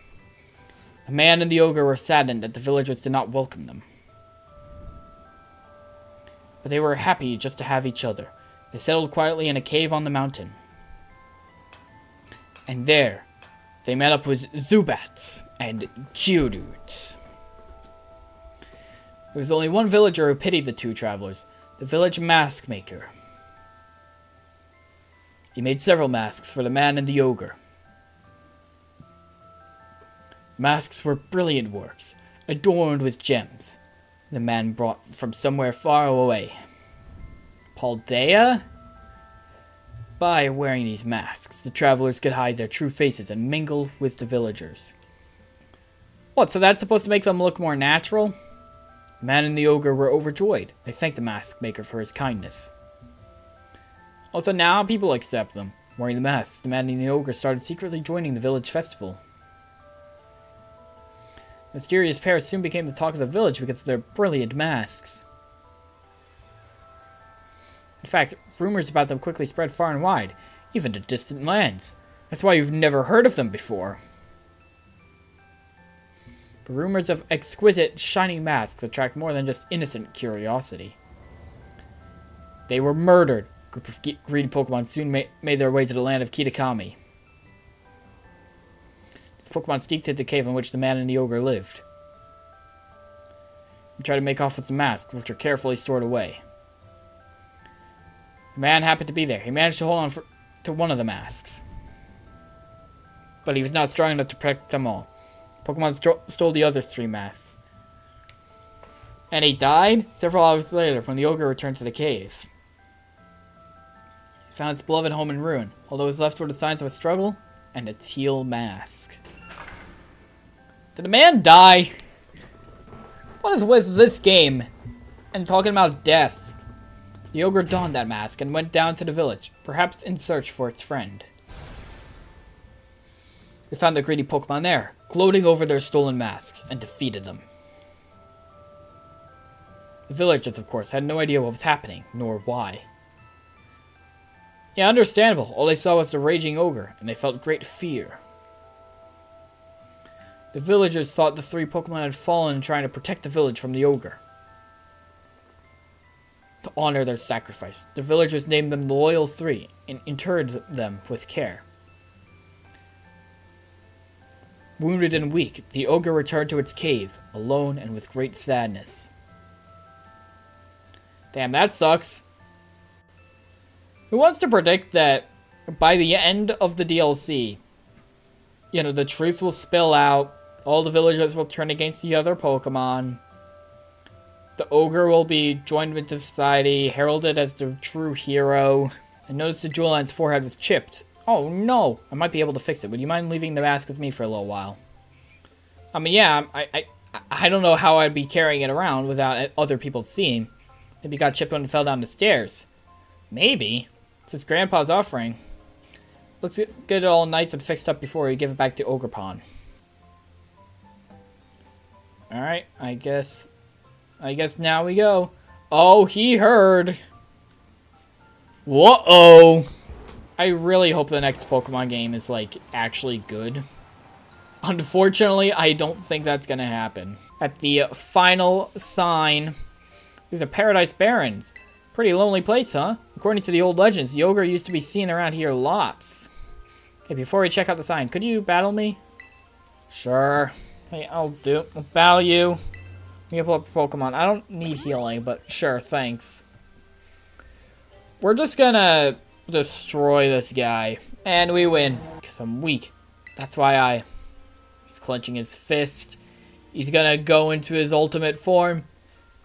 The man and the ogre were saddened that the villagers did not welcome them. But they were happy just to have each other. They settled quietly in a cave on the mountain. And there, they met up with Zubats and Geodudes. There was only one villager who pitied the two travelers, the village mask maker. He made several masks for the man and the ogre. Masks were brilliant works, adorned with gems. The man brought from somewhere far away. Paldea? By wearing these masks, the travelers could hide their true faces and mingle with the villagers. What, so that's supposed to make them look more natural? The man and the ogre were overjoyed. They thanked the mask maker for his kindness. Also, now people accept them. Wearing the masks, the man and the ogre started secretly joining the village festival. Mysterious pair soon became the talk of the village because of their brilliant masks. In fact, rumors about them quickly spread far and wide, even to distant lands. That's why you've never heard of them before. But rumors of exquisite, shining masks attract more than just innocent curiosity. They were murdered, group of greedy Pokemon soon ma made their way to the land of Kitakami. Pokemon sneaked into the cave in which the man and the ogre lived. He tried to make off with the masks, which were carefully stored away. The man happened to be there. He managed to hold on for, to one of the masks. But he was not strong enough to protect them all. Pokemon stole the other three masks. And he died several hours later when the ogre returned to the cave He found his beloved home in ruin, although his left were the signs of a struggle and a teal mask. Did a man die? What is with this game? And talking about death. The ogre donned that mask and went down to the village, perhaps in search for its friend. We found the greedy Pokemon there, gloating over their stolen masks, and defeated them. The villagers, of course, had no idea what was happening, nor why. Yeah, understandable. All they saw was the raging ogre, and they felt great fear. The villagers thought the three Pokemon had fallen trying to protect the village from the ogre. To honor their sacrifice, the villagers named them the Loyal Three and interred them with care. Wounded and weak, the ogre returned to its cave, alone and with great sadness. Damn, that sucks. Who wants to predict that by the end of the DLC, you know, the truth will spill out, all the villagers will turn against the other Pokemon, the ogre will be joined into society, heralded as the true hero, I noticed the jewel on its forehead was chipped. Oh no, I might be able to fix it. Would you mind leaving the mask with me for a little while? I mean, yeah, I, I, I don't know how I'd be carrying it around without other people seeing. Maybe it got chipped when it fell down the stairs. Maybe. Since Grandpa's offering, let's get, it all nice and fixed up before we give it back to Ogerpon. Alright, I guess... I guess now we go. Oh, he heard! Whoa-oh! I really hope the next Pokemon game is, like, actually good. Unfortunately, I don't think that's gonna happen. At the final sign, there's a Paradise Barrens. Pretty lonely place, huh? According to the old legends, the used to be seen around here lots. Okay, before we check out the sign, could you battle me? Sure. Hey, I'll do I'll battle you. Pull up Pokemon. I don't need healing, but sure, thanks. We're just gonna destroy this guy. And we win. Because I'm weak. That's why I... He's clenching his fist. He's gonna go into his ultimate form.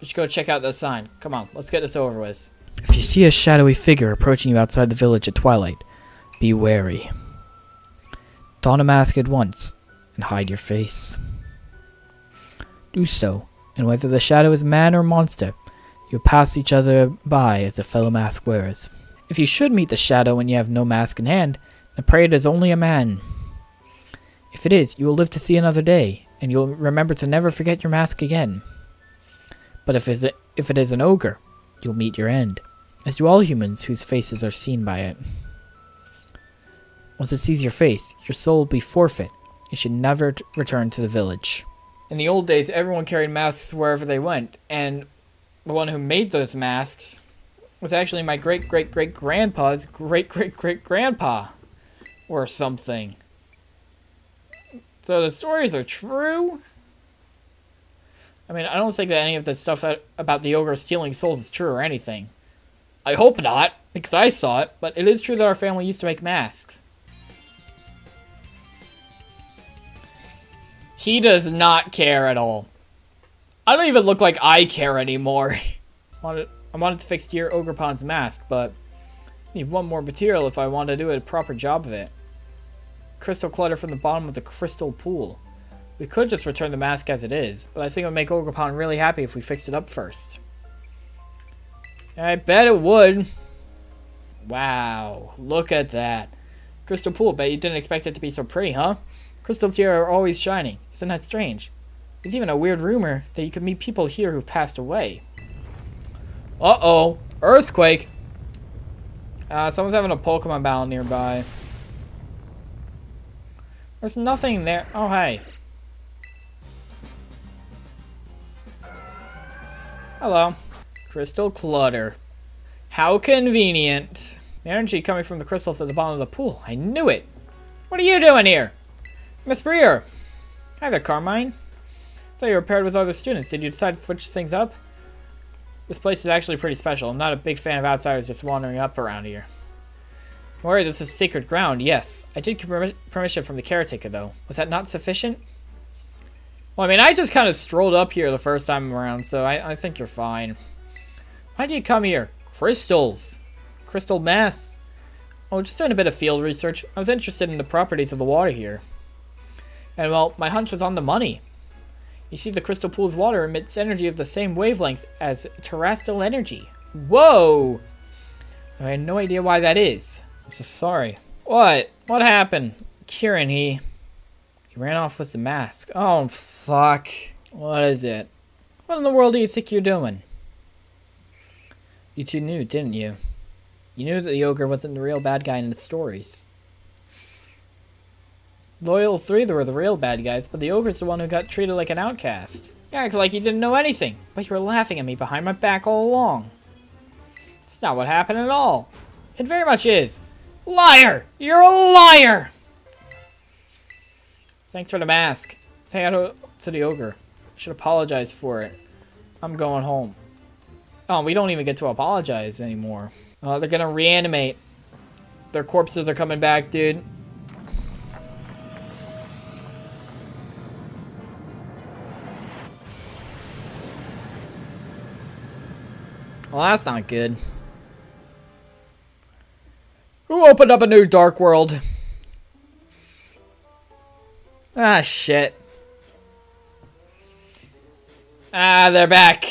Should go check out the sign. Come on, let's get this over with. If you see a shadowy figure approaching you outside the village at twilight, be wary. Don a mask at once and hide your face. Do so, and whether the shadow is man or monster, you'll pass each other by as a fellow mask wearers. If you should meet the shadow when you have no mask in hand, then pray it is only a man. If it is, you will live to see another day, and you'll remember to never forget your mask again. But if, is it, if it is an ogre, you'll meet your end, as do all humans whose faces are seen by it. Once it sees your face, your soul will be forfeit. You should never return to the village. In the old days, everyone carried masks wherever they went, and the one who made those masks was actually my great great great grandpa's great great great grandpa, or something. So the stories are true. I mean, I don't think that any of the stuff about the ogre stealing souls is true or anything. I hope not, because I saw it, but it is true that our family used to make masks. He does not care at all. I don't even look like I care anymore. I [LAUGHS] wanted, I wanted to fix Dear Ogerpon's mask, but I need one more material if I want to do a proper job of it. Crystal clutter from the bottom of the crystal pool. We could just return the mask as it is, but I think it would make Ogerpon really happy if we fixed it up first. I bet it would. Wow, look at that. Crystal pool, bet you didn't expect it to be so pretty, huh? Crystals here are always shining. Isn't that strange? There's even a weird rumor that you could meet people here who've passed away. Uh-oh. Earthquake! Uh, someone's having a Pokemon battle nearby. There's nothing there. Oh, hey. Hello. Crystal clutter. How convenient. The energy coming from the crystals at the bottom of the pool. I knew it. What are you doing here? Miss Briar. Hi there, Carmine. So you were paired with other students. Did you decide to switch things up? This place is actually pretty special. I'm not a big fan of outsiders just wandering up around here. Worry, this is sacred ground. Yes. I did get permission from the caretaker, though. Was that not sufficient? Well, I mean, I just kind of strolled up here the first time around, so I, I think you're fine. Why did you come here? Crystals. Crystal mass. Oh, just doing a bit of field research. I was interested in the properties of the water here. And, well, my hunch was on the money. You see, the crystal pool's water emits energy of the same wavelength as Terastal energy. Whoa! I had no idea why that is. I'm so sorry. What? What happened? Kieran, he... He ran off with the mask. Oh, fuck. What is it? What in the world do you think you're doing? You two knew, didn't you? You knew that the ogre wasn't the real bad guy in the stories. Loyal three were the real bad guys, but the ogre's the one who got treated like an outcast. You act like you didn't know anything, but you were laughing at me behind my back all along. It's not what happened at all. It very much is. Liar! You're a liar! Thanks for the mask. Say hello to the ogre. Should apologize for it. I'm going home. Oh, we don't even get to apologize anymore. Oh, they're gonna reanimate. Their corpses are coming back, dude. Well, that's not good. Who opened up a new Dark World? Ah, shit. Ah, they're back.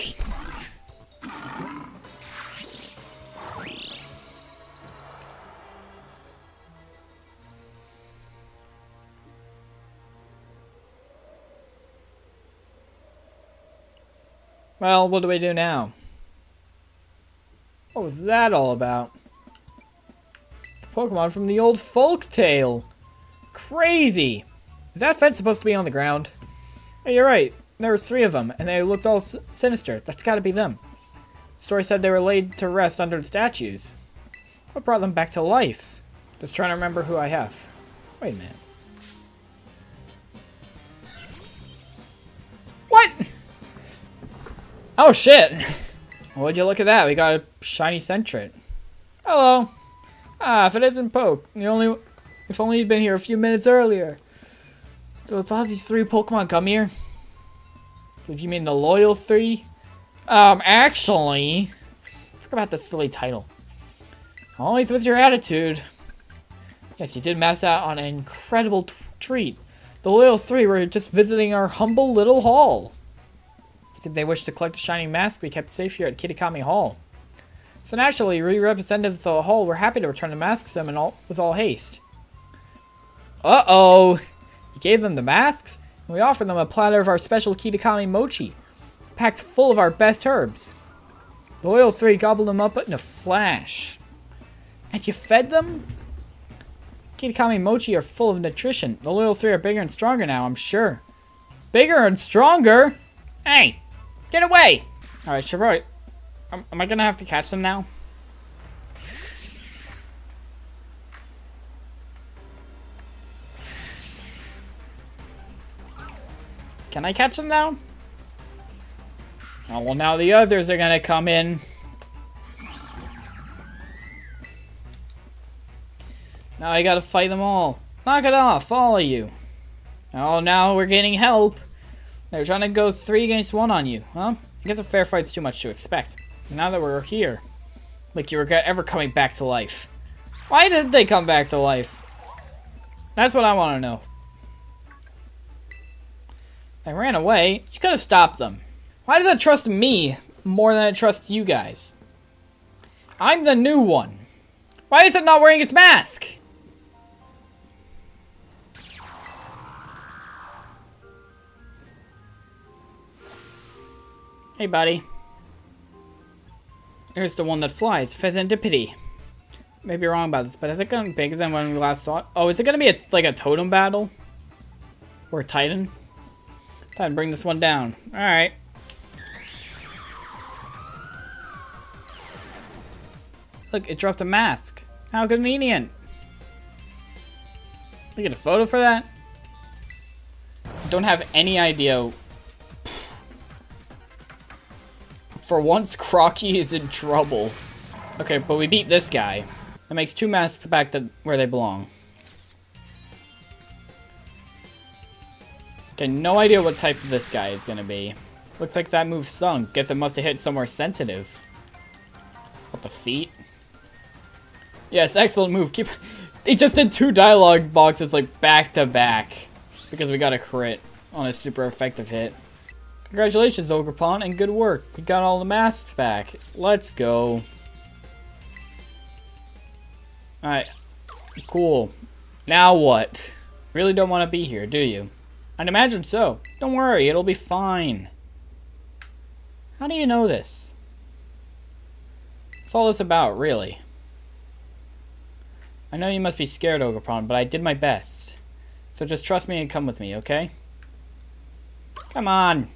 Well, what do we do now? What was that all about? Pokemon from the old folk tale. Crazy. Is that fence supposed to be on the ground? Hey, you're right. There was three of them, and they looked all sinister. That's gotta be them. story said they were laid to rest under the statues. What brought them back to life? Just trying to remember who I have. Wait a minute. What? Oh shit. [LAUGHS] Would you look at that? We got a shiny Sentret. Hello. Ah, if it isn't Poke, the only, if only you'd been here a few minutes earlier. So if all these three Pokemon come here, if you mean the loyal three, um, actually, Forget about the silly title. Always with your attitude. Yes, you did mass out on an incredible treat. The loyal three were just visiting our humble little hall. If they wish to collect a shining mask, we kept safe here at Kitakami Hall. So naturally, we representatives of the hall were happy to return the masks to them all, with all haste. Uh-oh! We gave them the masks, and we offered them a platter of our special Kitakami mochi, packed full of our best herbs. The loyal three gobbled them up in a flash. And you fed them? Kitakami mochi are full of nutrition. The loyal three are bigger and stronger now, I'm sure. Bigger and stronger? Hey, get away! Alright, Shiroi, am, I gonna have to catch them now? Can I catch them now? Oh, well, now the others are gonna come in. Now I gotta fight them all. Knock it off, all of you. Oh, now we're getting help. They're trying to go three against one on you, huh? I guess a fair fight's too much to expect. Now that we're here, like you regret ever coming back to life. Why did they come back to life? That's what I want to know. They ran away. You could have stopped them. Why does it trust me more than it trusts you guys? I'm the new one. Why is it not wearing its mask? Hey, buddy. Here's the one that flies, Fezandipiti. Maybe wrong about this, but is it going bigger than when we last saw it? Oh, is it going to be a, like a totem battle? Or a titan? To bring this one down. Alright. Look, it dropped a mask. How convenient. We get a photo for that? Don't have any idea For once, Crocky is in trouble. Okay, but we beat this guy. That makes two masks back to where they belong. Okay, no idea what type this guy is gonna be. Looks like that move stung. Guess it must have hit somewhere sensitive. What, the feet? Yes, excellent move. Keep. They just did two dialogue boxes like back to back because we got a crit on a super effective hit. Congratulations, Ogerpon, and good work. We got all the masks back. Let's go. Alright. Cool. Now what? Really don't want to be here, do you? I'd imagine so. Don't worry, it'll be fine. How do you know this? What's all this about, really? I know you must be scared, Ogerpon, but I did my best. So just trust me and come with me, okay? Come on!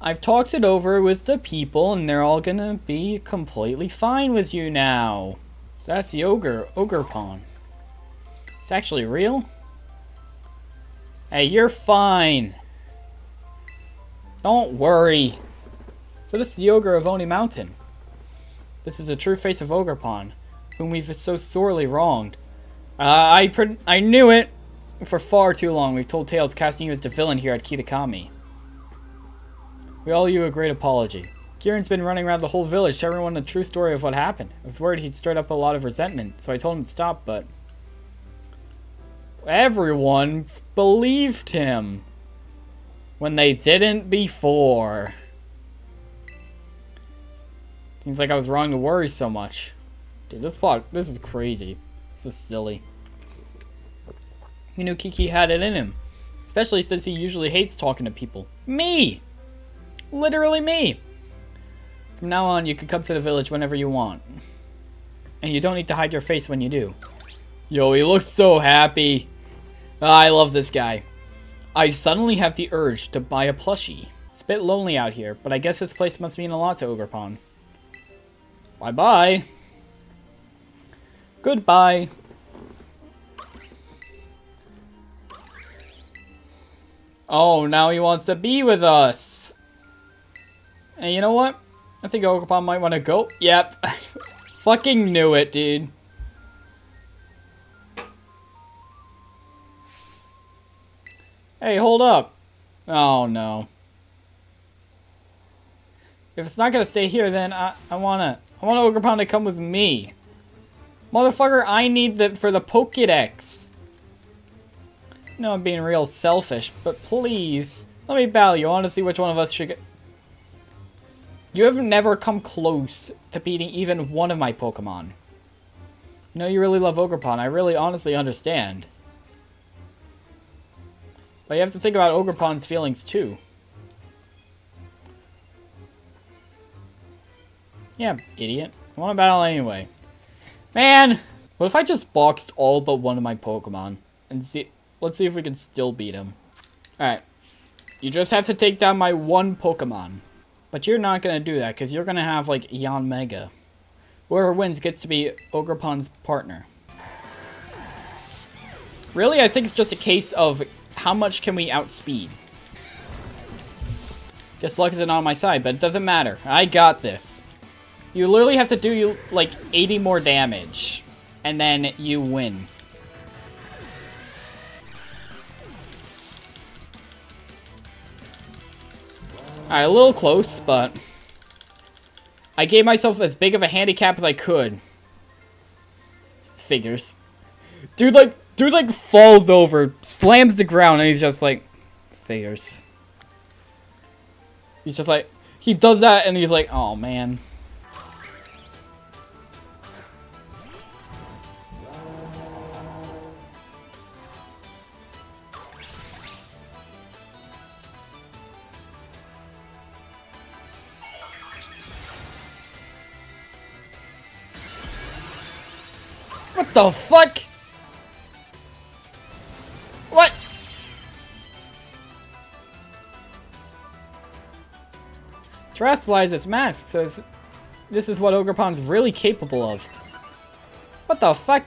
I've talked it over with the people and they're all gonna be completely fine with you now. So that's the ogre, Ogerpon. It's actually real? Hey, you're fine. Don't worry. So this is the ogre of Oni Mountain. This is the true face of Ogerpon, whom we've so sorely wronged. Uh, I I knew it! For far too long, we've told tales casting you as the villain here at Kitakami. We owe you a great apology. Kieran's been running around the whole village telling everyone the true story of what happened. I was worried he'd stirred up a lot of resentment, so I told him to stop, but... Everyone believed him. When they didn't before. Seems like I was wrong to worry so much. Dude, this plot, this is crazy. This is silly. You knew Kiki had it in him. Especially since he usually hates talking to people. Me! Literally me. From now on, you can come to the village whenever you want. And you don't need to hide your face when you do. Yo, he looks so happy. Ah, I love this guy. I suddenly have the urge to buy a plushie. It's a bit lonely out here, but I guess this place must mean a lot to Ogerpon. Bye-bye. Goodbye. Oh, now he wants to be with us. And you know what? I think Ogerpon might want to go. Yep. [LAUGHS] Fucking knew it, dude. Hey, hold up. Oh, no. If it's not gonna stay here, then I, I wanna... I want Ogerpon to come with me. Motherfucker, I need the for the Pokedex. No, I'm being real selfish, but please, let me battle you. I want to see which one of us should get... You have never come close to beating even one of my Pokemon. No, you really love Ogerpon. I really honestly understand. But you have to think about Ogerpon's feelings too. Yeah, idiot. I want to battle anyway. Man! What if I just boxed all but one of my Pokemon? And see... Let's see if we can still beat him. Alright. You just have to take down my one Pokemon. But you're not going to do that, because you're going to have, like, Yanmega. Whoever wins gets to be Ogerpon's partner. Really, I think it's just a case of how much can we outspeed. Guess luck isn't on my side, but it doesn't matter. I got this. You literally have to do, like, 80 more damage. And then you win. Alright, a little close, but... I gave myself as big of a handicap as I could. Figures. Dude, like, dude, like, falls over, slams the ground, and he's just like, figures. He's just like, he does that, and he's like, oh, man. The fuck? What? Terastallize its mask says this is what Ogerpon's really capable of. What the fuck?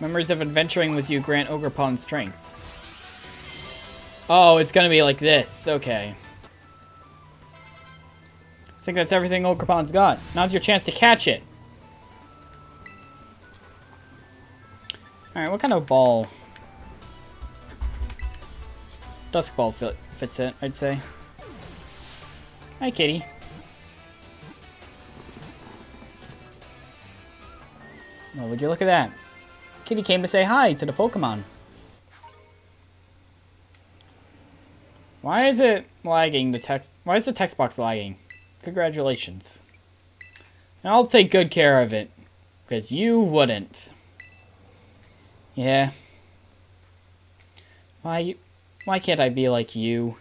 Memories of adventuring with you grant Ogerpon strengths. Oh, it's gonna be like this. Okay. I think that's everything Ogerpon's got. Now's your chance to catch it. Alright, what kind of ball? Dusk ball fit, fits it, I'd say. Hi, kitty. Well, would you look at that? Kitty came to say hi to the Pokemon. Why is it lagging, the text? Why is the text box lagging? Congratulations. And I'll take good care of it. Because you wouldn't. Yeah. Why, why can't I be like you?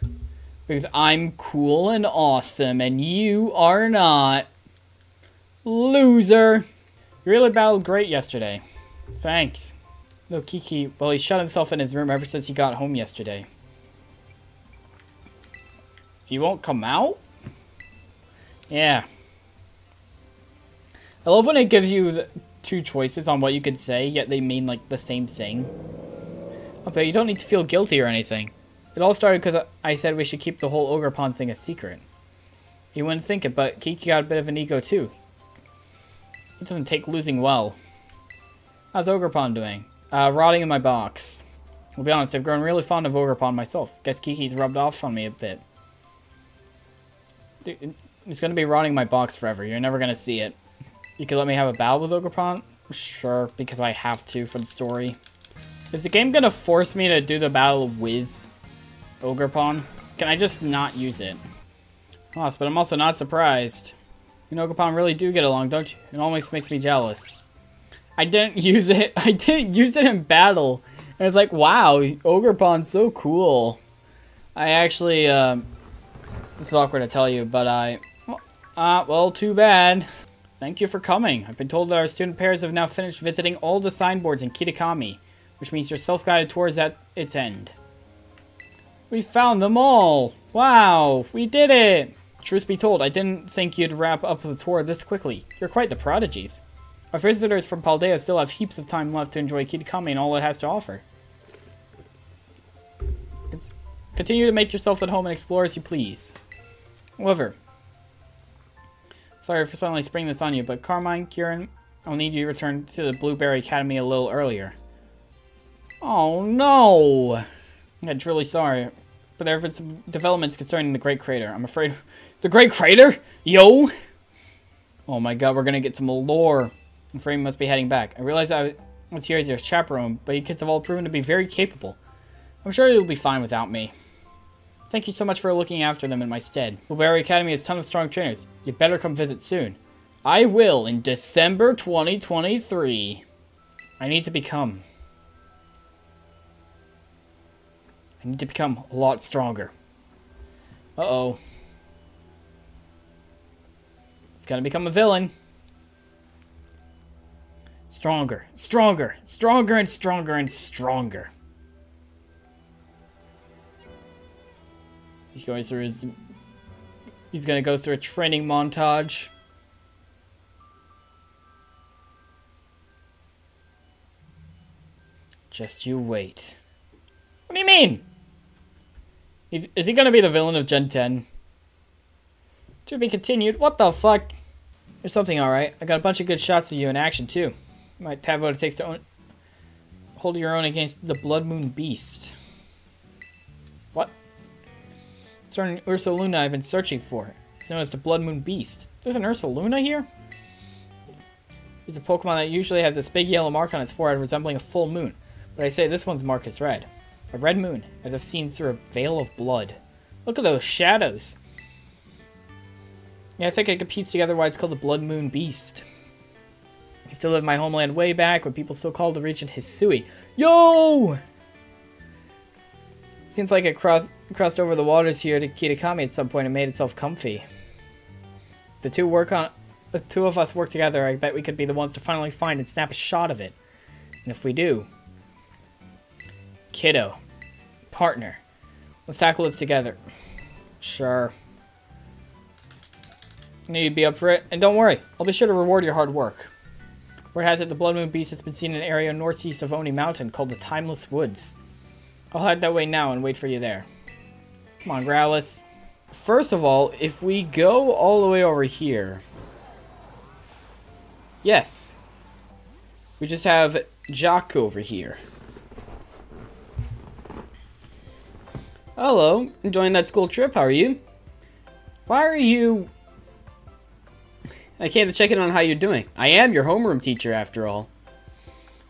Because I'm cool and awesome, and you are not. Loser. You really battled great yesterday. Thanks. No, Kiki, well, he shut himself in his room ever since he got home yesterday. He won't come out? Yeah. I love when it gives you two choices on what you could say, yet they mean, like, the same thing. Okay, you don't need to feel guilty or anything. It all started because I said we should keep the whole Ogerpon thing a secret. You wouldn't think it, but Kiki got a bit of an ego, too. It doesn't take losing well. How's Ogerpon doing? Uh, rotting in my box. I'll be honest, I've grown really fond of Ogerpon myself. Guess Kiki's rubbed off on me a bit. Dude, it's gonna be rotting my box forever. You're never gonna see it. You could let me have a battle with Ogerpon? Sure, because I have to for the story. Is the game gonna force me to do the battle with Ogerpon? Can I just not use it? Lost, but I'm also not surprised. You and Ogerpon really do get along, don't you? It almost makes me jealous. I didn't [LAUGHS] use it. I didn't use it in battle. And it's like, wow, Ogerpon's so cool. I actually, um, this is awkward to tell you, but I, uh, well, too bad. Thank you for coming. I've been told that our student pairs have now finished visiting all the signboards in Kitakami, which means you're self-guided towards at its end. We found them all! Wow, we did it! Truth be told, I didn't think you'd wrap up the tour this quickly. You're quite the prodigies. Our visitors from Paldea still have heaps of time left to enjoy Kitakami and all it has to offer. It's, continue to make yourself at home and explore as you please. However, sorry for suddenly springing this on you, but Carmine, Kieran, I'll need you to return to the Blueberry Academy a little earlier. Oh no! I'm truly sorry, but there have been some developments concerning the Great Crater. I'm afraid... [LAUGHS] The Great Crater? Yo! Oh my god, we're gonna get some lore. I'm afraid we must be heading back. I realize I was here as your chaperone, but you kids have all proven to be very capable. I'm sure you'll be fine without me. Thank you so much for looking after them in my stead. Blueberry Academy has tons of strong trainers. You better come visit soon. I will in December 2023. I need to become I need to become a lot stronger. Uh-oh. It's gonna become a villain. Stronger, stronger, stronger and stronger and stronger. He's going through his... He's gonna go through a training montage. Just you wait. What do you mean? He's, is he gonna be the villain of Gen 10? To be continued. What the fuck? There's something alright. I got a bunch of good shots of you in action, too. Might have what it takes to own, hold your own against the Blood Moon Beast. Certain Ursaluna I've been searching for. It's known as the Blood Moon Beast. There's an Ursaluna here? It's a Pokemon that usually has this big yellow mark on its forehead resembling a full moon. But I say this one's mark is red. A red moon, as if seen through a veil of blood. Look at those shadows. Yeah, I think I could piece together why it's called the Blood Moon Beast. I still live in my homeland way back when people still called the region Hisui. Yo! Seems like it crossed crossed over the waters here to Kitakami at some point and made itself comfy. The two work on the two of us work together, I bet we could be the ones to finally find and snap a shot of it. And if we do, Kiddo. Partner. Let's tackle this together. Sure. You'd be up for it. And don't worry, I'll be sure to reward your hard work. Word has it the Blood Moon Beast has been seen in an area northeast of Oni Mountain called the Timeless Woods. I'll head that way now and wait for you there. Come on, Growlithe. First of all, if we go all the way over here... Yes. We just have Jacq over here. Hello, enjoying that school trip, how are you? Why are you... I came to check in on how you're doing. I am your homeroom teacher, after all.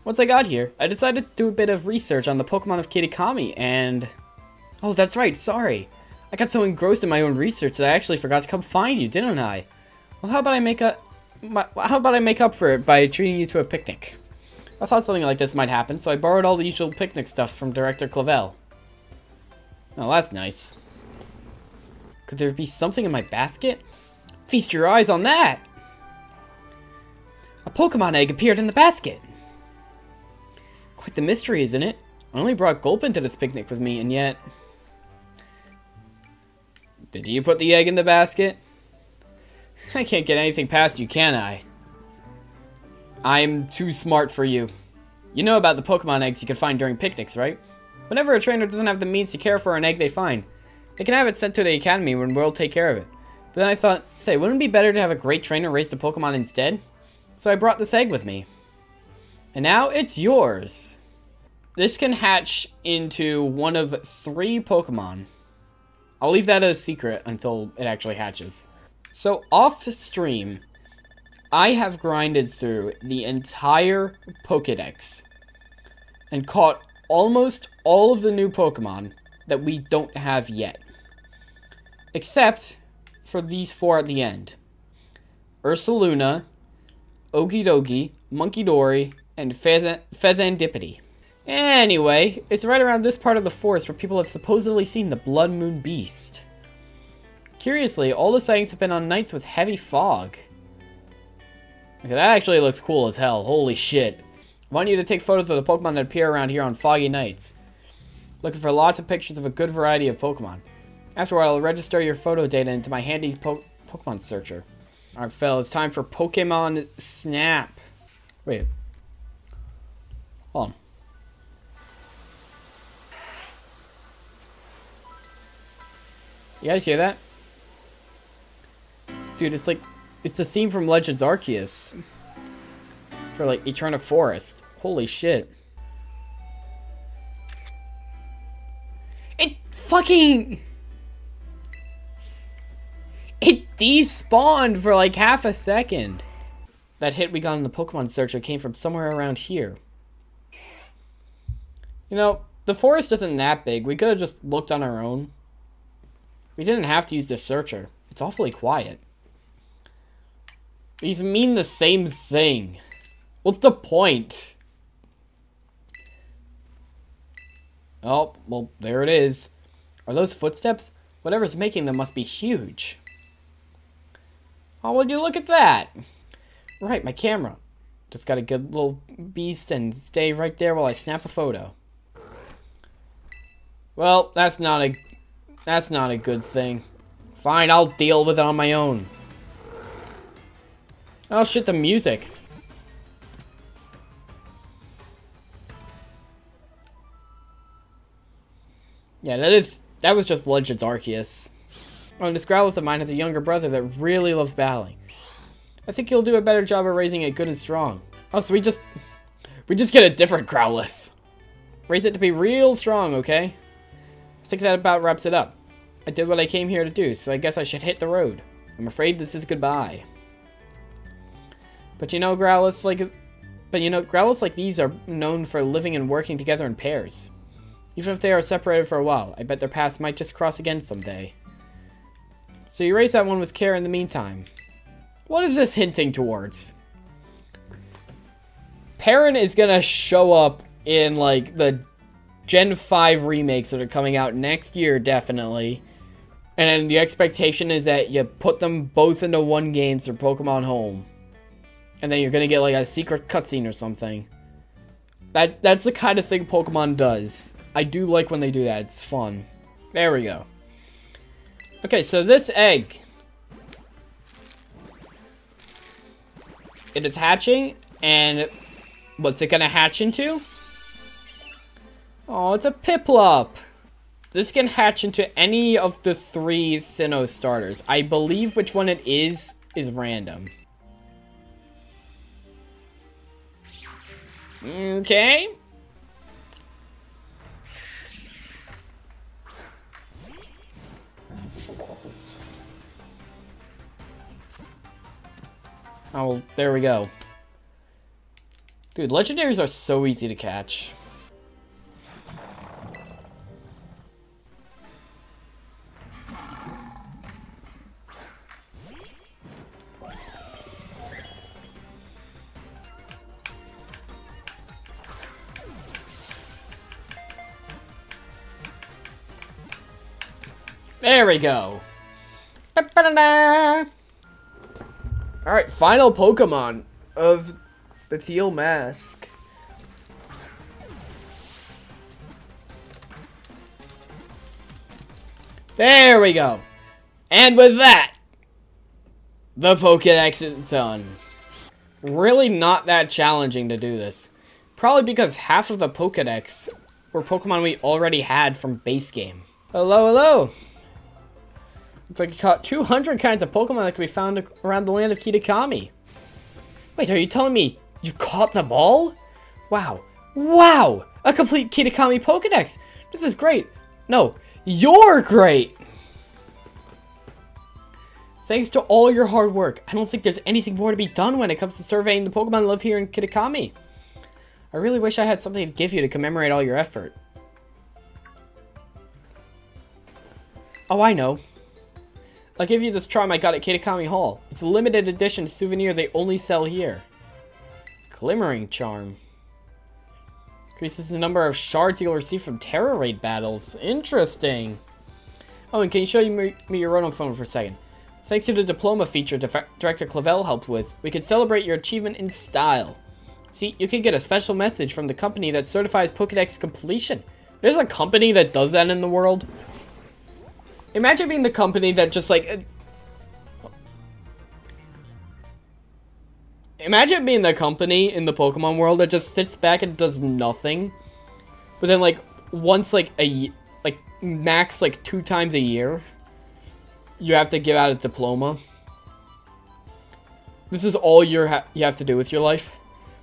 Once I got here, I decided to do a bit of research on the Pokemon of Kitakami, and... Oh, that's right, sorry. I got so engrossed in my own research that I actually forgot to come find you, didn't I? Well, how about I make a... How about I make up for it by treating you to a picnic? I thought something like this might happen, so I borrowed all the usual picnic stuff from Director Clavel. Oh, that's nice. Could there be something in my basket? Feast your eyes on that! A Pokemon egg appeared in the basket! Quite the mystery, isn't it? I only brought Gulpin to this picnic with me, and yet... Did you put the egg in the basket? [LAUGHS] I can't get anything past you, can I? I'm too smart for you. You know about the Pokemon eggs you can find during picnics, right? Whenever a trainer doesn't have the means to care for an egg they find, they can have it sent to the academy when we'll take care of it. But then I thought, say, wouldn't it be better to have a great trainer raise the Pokemon instead? So I brought this egg with me. And now it's yours. This can hatch into one of three Pokemon. I'll leave that as a secret until it actually hatches. So off stream, I have grinded through the entire Pokedex and caught almost all of the new Pokemon that we don't have yet. Except for these four at the end. Ursaluna, Okidogi, Munkidori, and Fez Fezandipiti. Anyway, it's right around this part of the forest where people have supposedly seen the Blood Moon Beast. Curiously, all the sightings have been on nights with heavy fog. Okay, that actually looks cool as hell. Holy shit. I want you to take photos of the Pokemon that appear around here on foggy nights. looking for lots of pictures of a good variety of Pokemon. Afterward, I'll register your photo data into my handy po Pokemon searcher. Alright, Phil, it's time for Pokemon Snap. Wait. Hold on. You guys hear that? Dude, it's like, it's a theme from Legends Arceus. For like Eterna Forest. Holy shit. It fucking... It despawned for like half a second. That hit we got in the Pokemon searcher came from somewhere around here. You know, the forest isn't that big. We could have just looked on our own. We didn't have to use the searcher. It's awfully quiet. These mean the same thing. What's the point? Oh, well, there it is. Are those footsteps? Whatever's making them must be huge. Oh, would you look at that? Right, my camera. Just got a good little beast and stay right there while I snap a photo. Well, that's not a that's not a good thing. Fine, I'll deal with it on my own. Oh shit, the music. Yeah, that is that was just Legends Arceus. Oh, this Growlithe of mine has a younger brother that really loves battling. I think he'll do a better job of raising it good and strong. Oh, so we just we just get a different Growlithe. Raise it to be real strong, okay? I think that about wraps it up. I did what I came here to do, so I guess I should hit the road. I'm afraid this is goodbye. But you know, Growlithe like... But you know, Growlithe like these are known for living and working together in pairs. Even if they are separated for a while, I bet their paths might just cross again someday. So you raise that one with care in the meantime. What is this hinting towards? Perrin is gonna show up in, like, the Gen 5 remakes that are coming out next year, definitely. And then the expectation is that you put them both into one game through Pokemon Home. And then you're gonna get, like, a secret cutscene or something. That That's the kind of thing Pokemon does. I do like when they do that. It's fun. There we go. Okay, so this egg. It is hatching, and what's it gonna hatch into? Oh, it's a Piplup. This can hatch into any of the three Sinnoh starters. I believe which one it is, is random. Okay. Oh, there we go. Dude, legendaries are so easy to catch. There we go. Alright, final Pokemon of the Teal Mask. There we go. And with that, the Pokedex is done. Really not that challenging to do this. Probably because half of the Pokedex were Pokemon we already had from base game. Hello, hello. Looks like you caught 200 kinds of Pokemon that can be found around the land of Kitakami. Wait, are you telling me you caught them all? Wow. Wow! A complete Kitakami Pokedex! This is great! No, you're great! Thanks to all your hard work, I don't think there's anything more to be done when it comes to surveying the Pokemon live here in Kitakami. I really wish I had something to give you to commemorate all your effort. Oh, I know. I'll give you this charm I got at Kitakami Hall. It's a limited edition souvenir they only sell here. Glimmering Charm. Increases the number of shards you'll receive from Tera Raid battles. Interesting. Oh, and can you show me, me your Rotom phone for a second? Thanks to the diploma feature Director Clavel helped with, we could celebrate your achievement in style. See, you can get a special message from the company that certifies Pokedex completion. There's a company that does that in the world. Imagine being the company that just like... Imagine being the company in the Pokemon world that just sits back and does nothing. But then like once like a... like max like two times a year, you have to give out a diploma. This is all you ha you have to do with your life.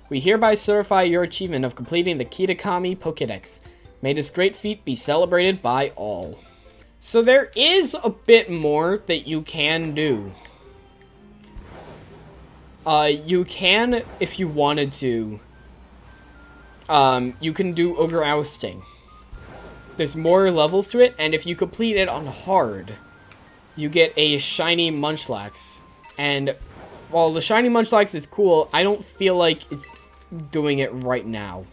We hereby certify your achievement of completing the Kitakami Pokedex. May this great feat be celebrated by all. So there is a bit more that you can do. Uh, you can, if you wanted to, um, you can do Ogre Ousting. There's more levels to it, and if you complete it on hard, you get a shiny Munchlax. And while the shiny Munchlax is cool, I don't feel like it's doing it right now.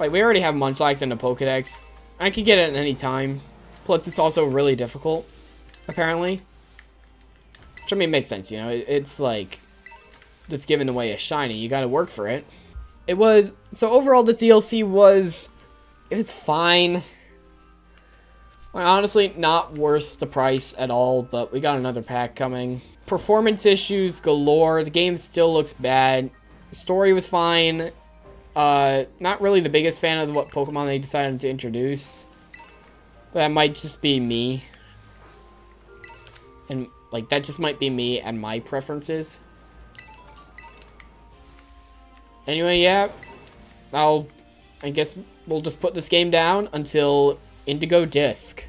Like, we already have Munchlax in the Pokedex. I could get it at any time. Plus, it's also really difficult, apparently. Which, I mean, makes sense, you know? It, it's like just giving away a shiny. You gotta work for it. It was... So, overall, the DLC was... It was fine. Well, honestly, not worth the price at all, but we got another pack coming. Performance issues galore. The game still looks bad. Story was fine. Uh, not really the biggest fan of what Pokemon they decided to introduce. That might just be me. And, like, that just might be me and my preferences. Anyway, yeah. I'll... I guess we'll just put this game down until Indigo Disc.